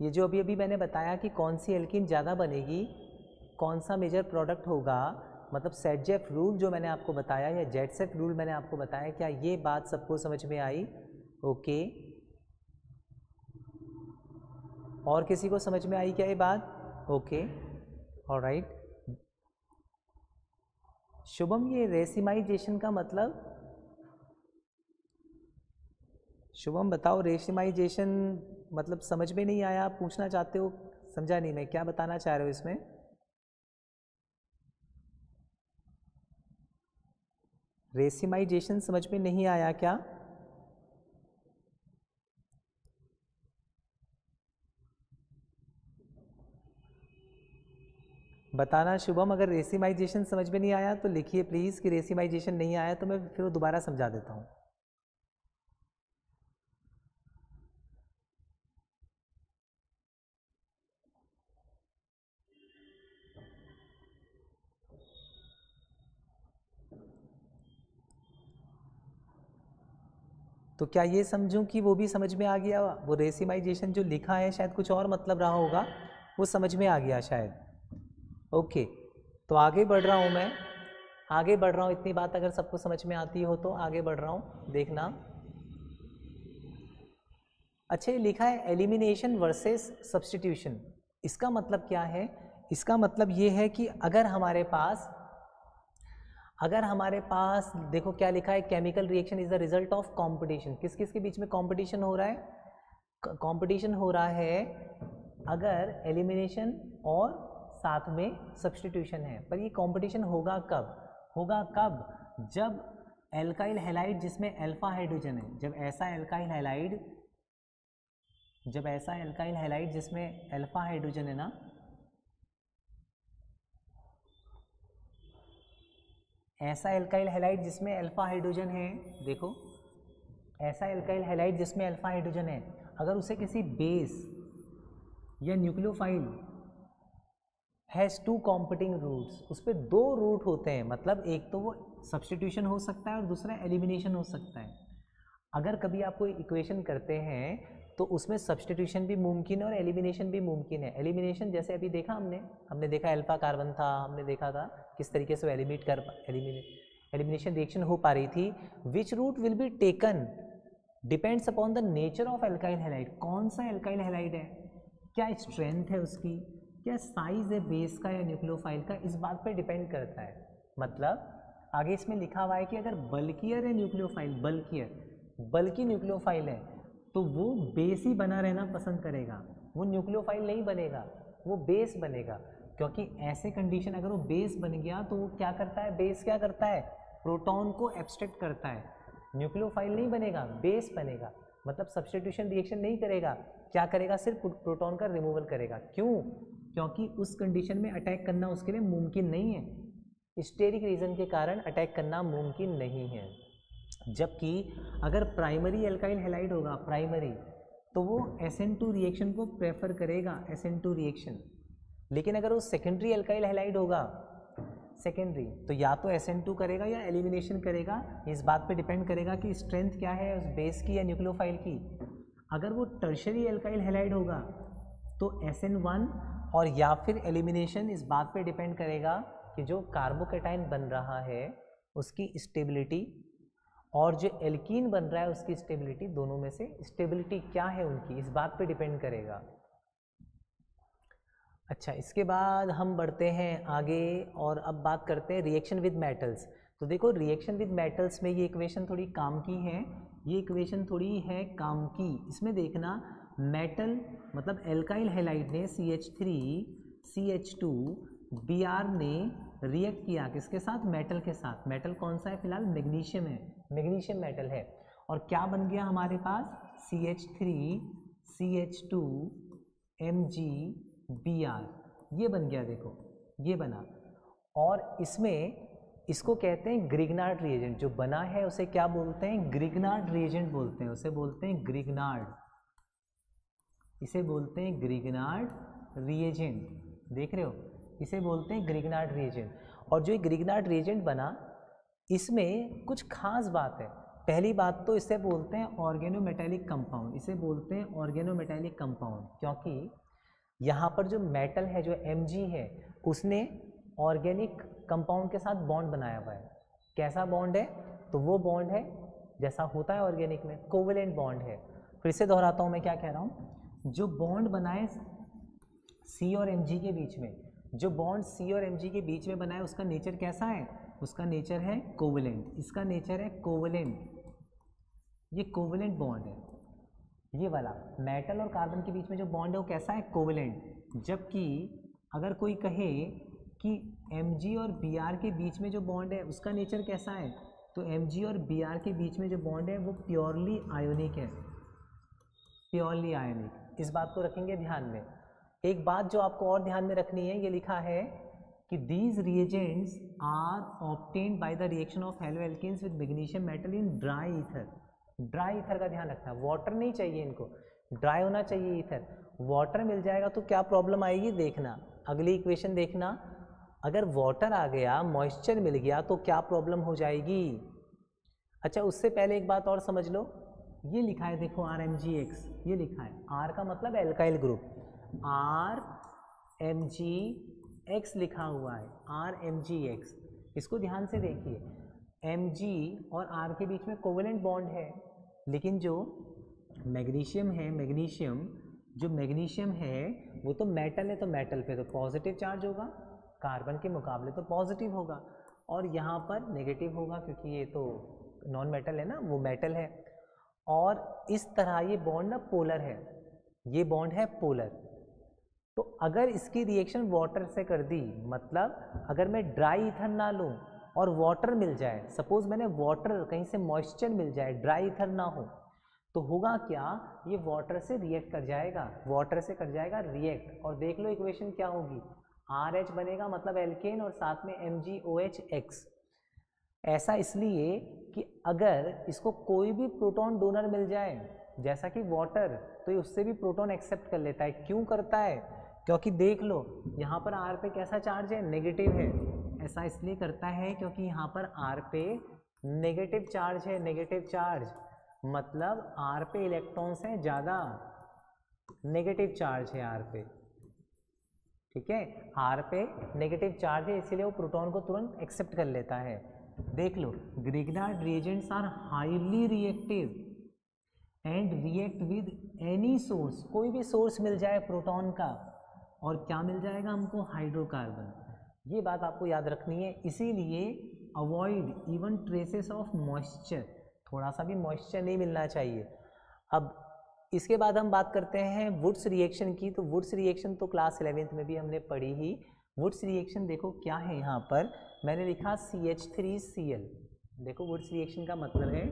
ये जो अभी अभी मैंने बताया कि कौन सी एल्किन ज़्यादा बनेगी, कौन सा मेजर प्रोडक्ट होगा मतलब सेट जेफ रूल जो मैंने आपको बताया या जेट सेट रूल मैंने आपको बताया, क्या ये बात सबको समझ में आई? ओके। और किसी को समझ में आई क्या ये बात? ओके। और राइट शुभम, ये रेसिमाइजेशन का मतलब? शुभम, बताओ, रेसिमाइजेशन मतलब समझ में नहीं आया, आप पूछना चाहते हो, समझा नहीं मैं, क्या बताना चाह रहे हो इसमें? रेसिमाइजेशन समझ में नहीं आया क्या? बताना शुभम, अगर रेसिमाइजेशन समझ में नहीं आया तो लिखिए प्लीज़, कि रेसिमाइजेशन नहीं आया तो मैं फिर दोबारा समझा देता हूँ। तो क्या ये समझूं कि वो भी समझ में आ गया? वो रेसिमाइजेशन जो लिखा है, शायद कुछ और मतलब रहा होगा, वो समझ में आ गया शायद। ओके तो आगे बढ़ रहा हूँ मैं। आगे बढ़ रहा हूँ, इतनी बात अगर सबको समझ में आती हो तो आगे बढ़ रहा हूँ, देखना। अच्छा ये लिखा है एलिमिनेशन वर्सेस सब्सटीट्यूशन इसका मतलब क्या है? इसका मतलब ये है कि अगर हमारे पास, अगर हमारे पास, देखो क्या लिखा है chemical reaction is the result of competition किस किस के बीच में कंपटीशन हो रहा है? कंपटीशन हो रहा है अगर एलिमिनेशन और साथ में सब्सटीट्यूशन है। पर ये कंपटीशन होगा कब? होगा कब? जब एल्काइल हेलाइड जिसमें अल्फ़ा हाइड्रोजन है, जब ऐसा एल्काइल हेलाइड जब ऐसा एल्काइल हेलाइड जिसमें अल्फ़ा हाइड्रोजन है ना, ऐसा एल्काइल हेलाइड जिसमें अल्फ़ा हाइड्रोजन है, देखो, ऐसा एल्काइल हेलाइड जिसमें अल्फ़ा हाइड्रोजन है, अगर उसे किसी बेस या nucleophile has two competing routes उस पर दो रूट होते हैं। मतलब एक तो वो सब्सटीट्यूशन हो सकता है और दूसरा एलिमिनेशन हो सकता है। अगर कभी आप कोई इक्वेशन करते हैं तो उसमें सब्सटीट्यूशन भी मुमकिन है और एलिमिनेशन भी मुमकिन है। एलिमिनेशन जैसे अभी देखा हमने? हमने देखा अल्फ़ा कार्बन था, हमने देखा था किस तरीके से वो एलिमिट कर एलिमिनेट एलिमिनेशन रिएक्शन हो पा रही थी। Which route will be taken depends upon the nature of alkyl halide कौन सा एल्काइल हेलाइड है? क्या स्ट्रेंथ है उसकी? क्या साइज़ है बेस का या न्यूक्लियोफाइल का? इस बात पर डिपेंड करता है। मतलब आगे इसमें लिखा हुआ है कि अगर बल्कियर है न्यूक्लियोफाइल बल्कियर बल्कि न्यूक्लियोफाइल है तो वो बेस ही बना रहना पसंद करेगा। वो न्यूक्लियोफाइल नहीं बनेगा, वो बेस बनेगा। क्योंकि ऐसे कंडीशन अगर वो बेस बन गया तो वो क्या करता है? बेस क्या करता है? प्रोटॉन को एब्स्ट्रैक्ट करता है। न्यूक्लियोफाइल नहीं बनेगा बेस बनेगा। मतलब सब्सटीट्यूशन रिएक्शन नहीं करेगा। क्या करेगा? सिर्फ़ प्रोटॉन का रिमूवल करेगा। क्यों? क्योंकि उस कंडीशन में अटैक करना उसके लिए मुमकिन नहीं है। स्टेरिक रीजन के कारण अटैक करना मुमकिन नहीं है। जबकि अगर प्राइमरी एल्काइल हेलाइड होगा प्राइमरी तो वो एस एन टू रिएक्शन को प्रेफर करेगा एस एन टू रिएक्शन लेकिन अगर वो सेकेंडरी एल्काइल हेलाइड होगा सेकेंडरी तो या तो एस एन टू करेगा या एलिमिनेशन करेगा। इस बात पे डिपेंड करेगा कि स्ट्रेंथ क्या है उस बेस की या न्यूक्लियोफाइल की। अगर वो टर्शरी एल्काइल हेलाइड होगा तो एस एन वन और या फिर एलिमिनेशन इस बात पे डिपेंड करेगा कि जो कार्बोकेटाइन बन रहा है, उसकी स्टेबिलिटी और जो एल्कीन बन रहा है, उसकी स्टेबिलिटी दोनों में से स्टेबिलिटी क्या है उनकी, इस बात पे डिपेंड करेगा। अच्छा इसके बाद हम बढ़ते हैं आगे और अब बात करते हैं रिएक्शन विद मेटल्स तो देखो रिएक्शन विद मेटल्स में ये इक्वेशन थोड़ी काम की है, ये इक्वेशन थोड़ी है काम की। इसमें देखना मेटल मतलब एल्काइल हेलाइड ने C H three C H two B R ने रिएक्ट किया किसके साथ? मेटल के साथ। मेटल कौन सा है फ़िलहाल? मैग्नीशियम है। मैग्नीशियम मेटल है। और क्या बन गया हमारे पास? C H three C H two M G B R ये बन गया देखो। ये बना। और इसमें इसको कहते हैं ग्रिगनार्ड रिएजेंट जो बना है उसे क्या बोलते हैं? ग्रिगनार्ड रिएजेंट बोलते हैं। उसे बोलते हैं ग्रिगनार्ड इसे बोलते हैं ग्रिगनार्ड रिएजेंट देख रहे हो? इसे बोलते हैं ग्रिगनार्ड रिएजेंट और जो ये ग्रिगनार्ड रिएजेंट बना, इसमें कुछ खास बात है। पहली बात तो इसे बोलते हैं ऑर्गेनोमेटेलिक कंपाउंड इसे बोलते हैं ऑर्गेनोमेटेलिक कंपाउंड क्योंकि यहाँ पर जो मेटल है, जो एम है, उसने ऑर्गेनिक कंपाउंड के साथ बॉन्ड बनाया हुआ है। कैसा बॉन्ड है? तो वो बॉन्ड है, जैसा होता है ऑर्गेनिक में कोवलेंट बॉन्ड है। फिर से दोहराता हूँ मैं क्या कह रहा हूँ। जो बॉन्ड बनाए सी और एमजी के बीच में, जो बॉन्ड सी और एमजी के बीच में बनाए, उसका नेचर कैसा है? उसका नेचर है कोवलेंट इसका नेचर है कोवलेंट ये कोवलेंट बॉन्ड है. ये वाला मेटल और कार्बन के बीच में जो बॉन्ड है, वो कैसा है? कोवलेंट जबकि अगर कोई कहे कि एमजी और बीआर के बीच में जो बॉन्ड है, उसका नेचर कैसा है? तो एमजी और बीआर के बीच में जो बॉन्ड है, वो प्योरली आयोनिक है. प्योरली आयोनिक इस बात को रखेंगे ध्यान में। एक बात जो आपको और ध्यान में रखनी है, ये लिखा है कि these reagents are obtained by the reaction of halo alkenes with magnesium metal in dry ether dry ether का ध्यान रखना। वाटर नहीं चाहिए इनको। ड्राई होना चाहिए ईथर वाटर मिल जाएगा तो क्या प्रॉब्लम आएगी? देखना। अगली इक्वेशन देखना। अगर वाटर आ गया मॉइस्चर मिल गया तो क्या प्रॉब्लम हो जाएगी? अच्छा उससे पहले एक बात और समझ लो। ये लिखा है, देखो आर एम जी एक्स ये लिखा है। आर का मतलब alkyl group R M G X लिखा हुआ है आर एम जी एक्स इसको ध्यान से देखिए। एम जी और आर के बीच में कोवलेंट बॉन्ड है, लेकिन जो मैग्नीशियम है मैग्नीशियम जो मैग्नीशियम है, वो तो मेटल है तो मेटल पे तो पॉजिटिव चार्ज होगा कार्बन के मुकाबले तो पॉजिटिव होगा। और यहाँ पर नेगेटिव होगा, क्योंकि ये तो नॉन मेटल है ना, वो मेटल है। और इस तरह ये बॉन्ड ना पोलर है। ये बॉन्ड है पोलर तो अगर इसकी रिएक्शन वाटर से कर दी मतलब अगर मैं ड्राई ईथर ना लूँ और वाटर मिल जाए सपोज़ मैंने वाटर कहीं से मॉइस्चर मिल जाए ड्राई ईथर ना हो तो होगा क्या? ये वाटर से रिएक्ट कर जाएगा। वाटर से कर जाएगा रिएक्ट और देख लो इक्वेशन क्या होगी। आर एच बनेगा मतलब एल्केन और साथ में M G O H X ऐसा इसलिए कि अगर इसको कोई भी प्रोटॉन डोनर मिल जाए, जैसा कि वाटर तो ये उससे भी प्रोटॉन एक्सेप्ट कर लेता है। क्यों करता है? क्योंकि देख लो, यहाँ पर आर पे कैसा चार्ज है? नेगेटिव है। ऐसा इसलिए करता है क्योंकि यहाँ पर आर पे नेगेटिव चार्ज है, नेगेटिव चार्ज। मतलब आर पे इलेक्ट्रॉन्स हैं ज़्यादा, नेगेटिव चार्ज है आर पे। ठीक है? आर पे नेगेटिव चार्ज है, इसीलिए वो प्रोटॉन को तुरंत एक्सेप्ट कर लेता है। देख लो Grignard reagents are highly reactive and react with any source कोई भी सोर्स मिल जाए प्रोटॉन का, और क्या मिल जाएगा हमको? हाइड्रोकार्बन ये बात आपको याद रखनी है, इसीलिए avoid even traces of moisture थोड़ा सा भी मॉइस्चर नहीं मिलना चाहिए। अब, इसके बाद हम बात करते हैं वुड्स रिएक्शन की तो वुड्स रिएक्शन तो क्लास इलेवेंथ में भी हमने पढ़ी ही। वुड्स रिएक्शन देखो क्या है यहाँ पर। मैंने लिखा C H three C L देखो वुड्स रिएक्शन का मतलब है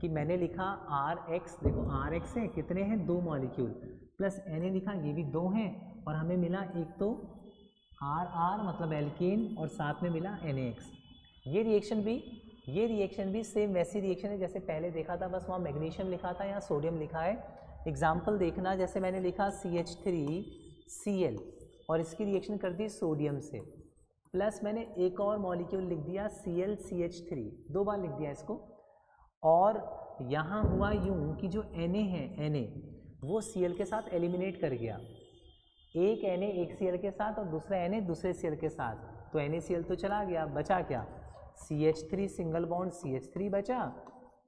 कि मैंने लिखा आर एक्स देखो आर एक्स है, कितने हैं? दो मॉलिक्यूल प्लस एन ए लिखा, ये भी दो हैं, और हमें मिला एक तो आर आर मतलब एल्केन और साथ में मिला एन एक्स ये रिएक्शन भी, ये रिएक्शन भी सेम वैसी रिएक्शन है, जैसे पहले देखा था, बस वहाँ मैग्नीशियम लिखा था यहाँ सोडियम लिखा है। एग्ज़ाम्पल देखना, जैसे मैंने लिखा C H three C L और इसकी रिएक्शन कर दी सोडियम से। प्लस मैंने एक और मॉलिक्यूल लिख दिया C L C H three दो बार लिख दिया इसको। और यहाँ हुआ यूँ कि जो एन ए है एन ए वो सी एल के साथ एलिमिनेट कर गया। एक एन ए एक सी एल के साथ और दूसरा एन ए दूसरे सी एल के साथ। तो एन ए सी एल तो चला गया, बचा क्या? C H three single bond C H three बचा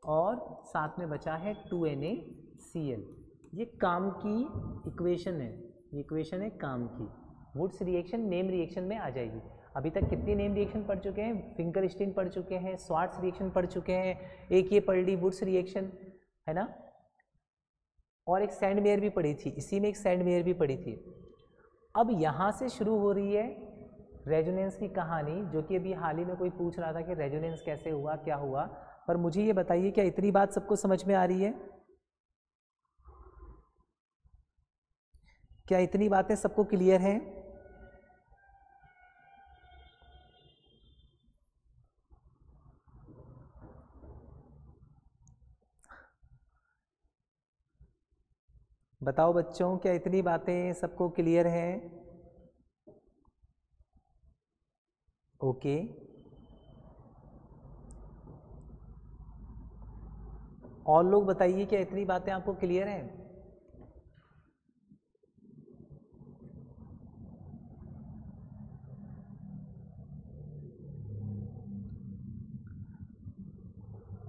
और साथ में बचा है two N A C L ये काम की इक्वेशन है, ये इक्वेशन है काम की। वुड्स रिएक्शन नेम रिएक्शन में आ जाएगी। अभी तक कितनी नेम रिएक्शन पढ़ चुके हैं? फिंकर स्टीन पढ़ चुके हैं स्वार्ट्स रिएक्शन पढ़ चुके हैं, एक ये पढ़ ली वुड्स रिएक्शन है ना? और एक सैंड मेयर भी पढ़ी थी, इसी में एक सैंड मेयर भी पढ़ी थी। अब यहाँ से शुरू हो रही है रेजोनेंस की कहानी, जो कि अभी हाल ही में कोई पूछ रहा था कि रेजोनेंस कैसे हुआ, क्या हुआ। पर मुझे ये बताइए, क्या इतनी बात सबको समझ में आ रही है? क्या इतनी बातें सबको क्लियर हैं? बताओ बच्चों, क्या इतनी बातें सबको क्लियर हैं? ओके। और लोग बताइए, क्या इतनी बातें आपको क्लियर हैं?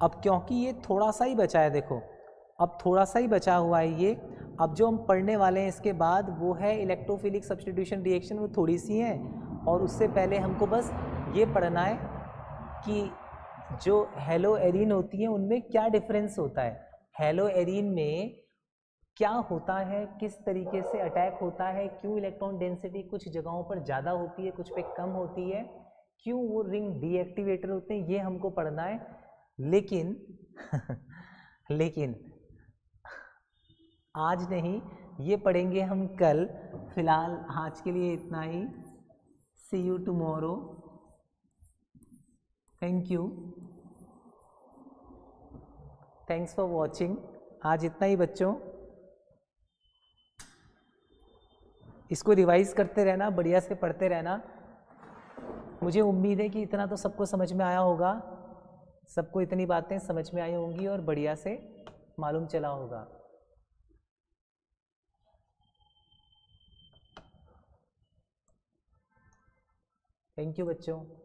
अब क्योंकि ये थोड़ा सा ही बचा है, देखो। अब थोड़ा सा ही बचा हुआ है ये। अब जो हम पढ़ने वाले हैं इसके बाद, वो है इलेक्ट्रोफिलिक सब्सटीट्यूशन रिएक्शन वो थोड़ी सी है। और उससे पहले हमको बस ये पढ़ना है कि जो हेलो एरिन होती है, उनमें क्या डिफरेंस होता है? हेलो एरिन में क्या होता है? किस तरीके से अटैक होता है? क्यों इलेक्ट्रॉन डेंसिटी कुछ जगहों पर ज़्यादा होती है, कुछ पे कम होती है? क्यों वो रिंग डीएक्टिवेटर होते हैं? ये हमको पढ़ना है। लेकिन *laughs* लेकिन आज नहीं, ये पढ़ेंगे हम कल। फ़िलहाल आज के लिए इतना ही। See you tomorrow thank you thanks for watching आज इतना ही बच्चों। इसको रिवाइज करते रहना, बढ़िया से पढ़ते रहना। मुझे उम्मीद है कि इतना तो सबको समझ में आया होगा। सबको इतनी बातें समझ में आई होंगी और बढ़िया से मालूम चला होगा। थैंक यू बच्चों।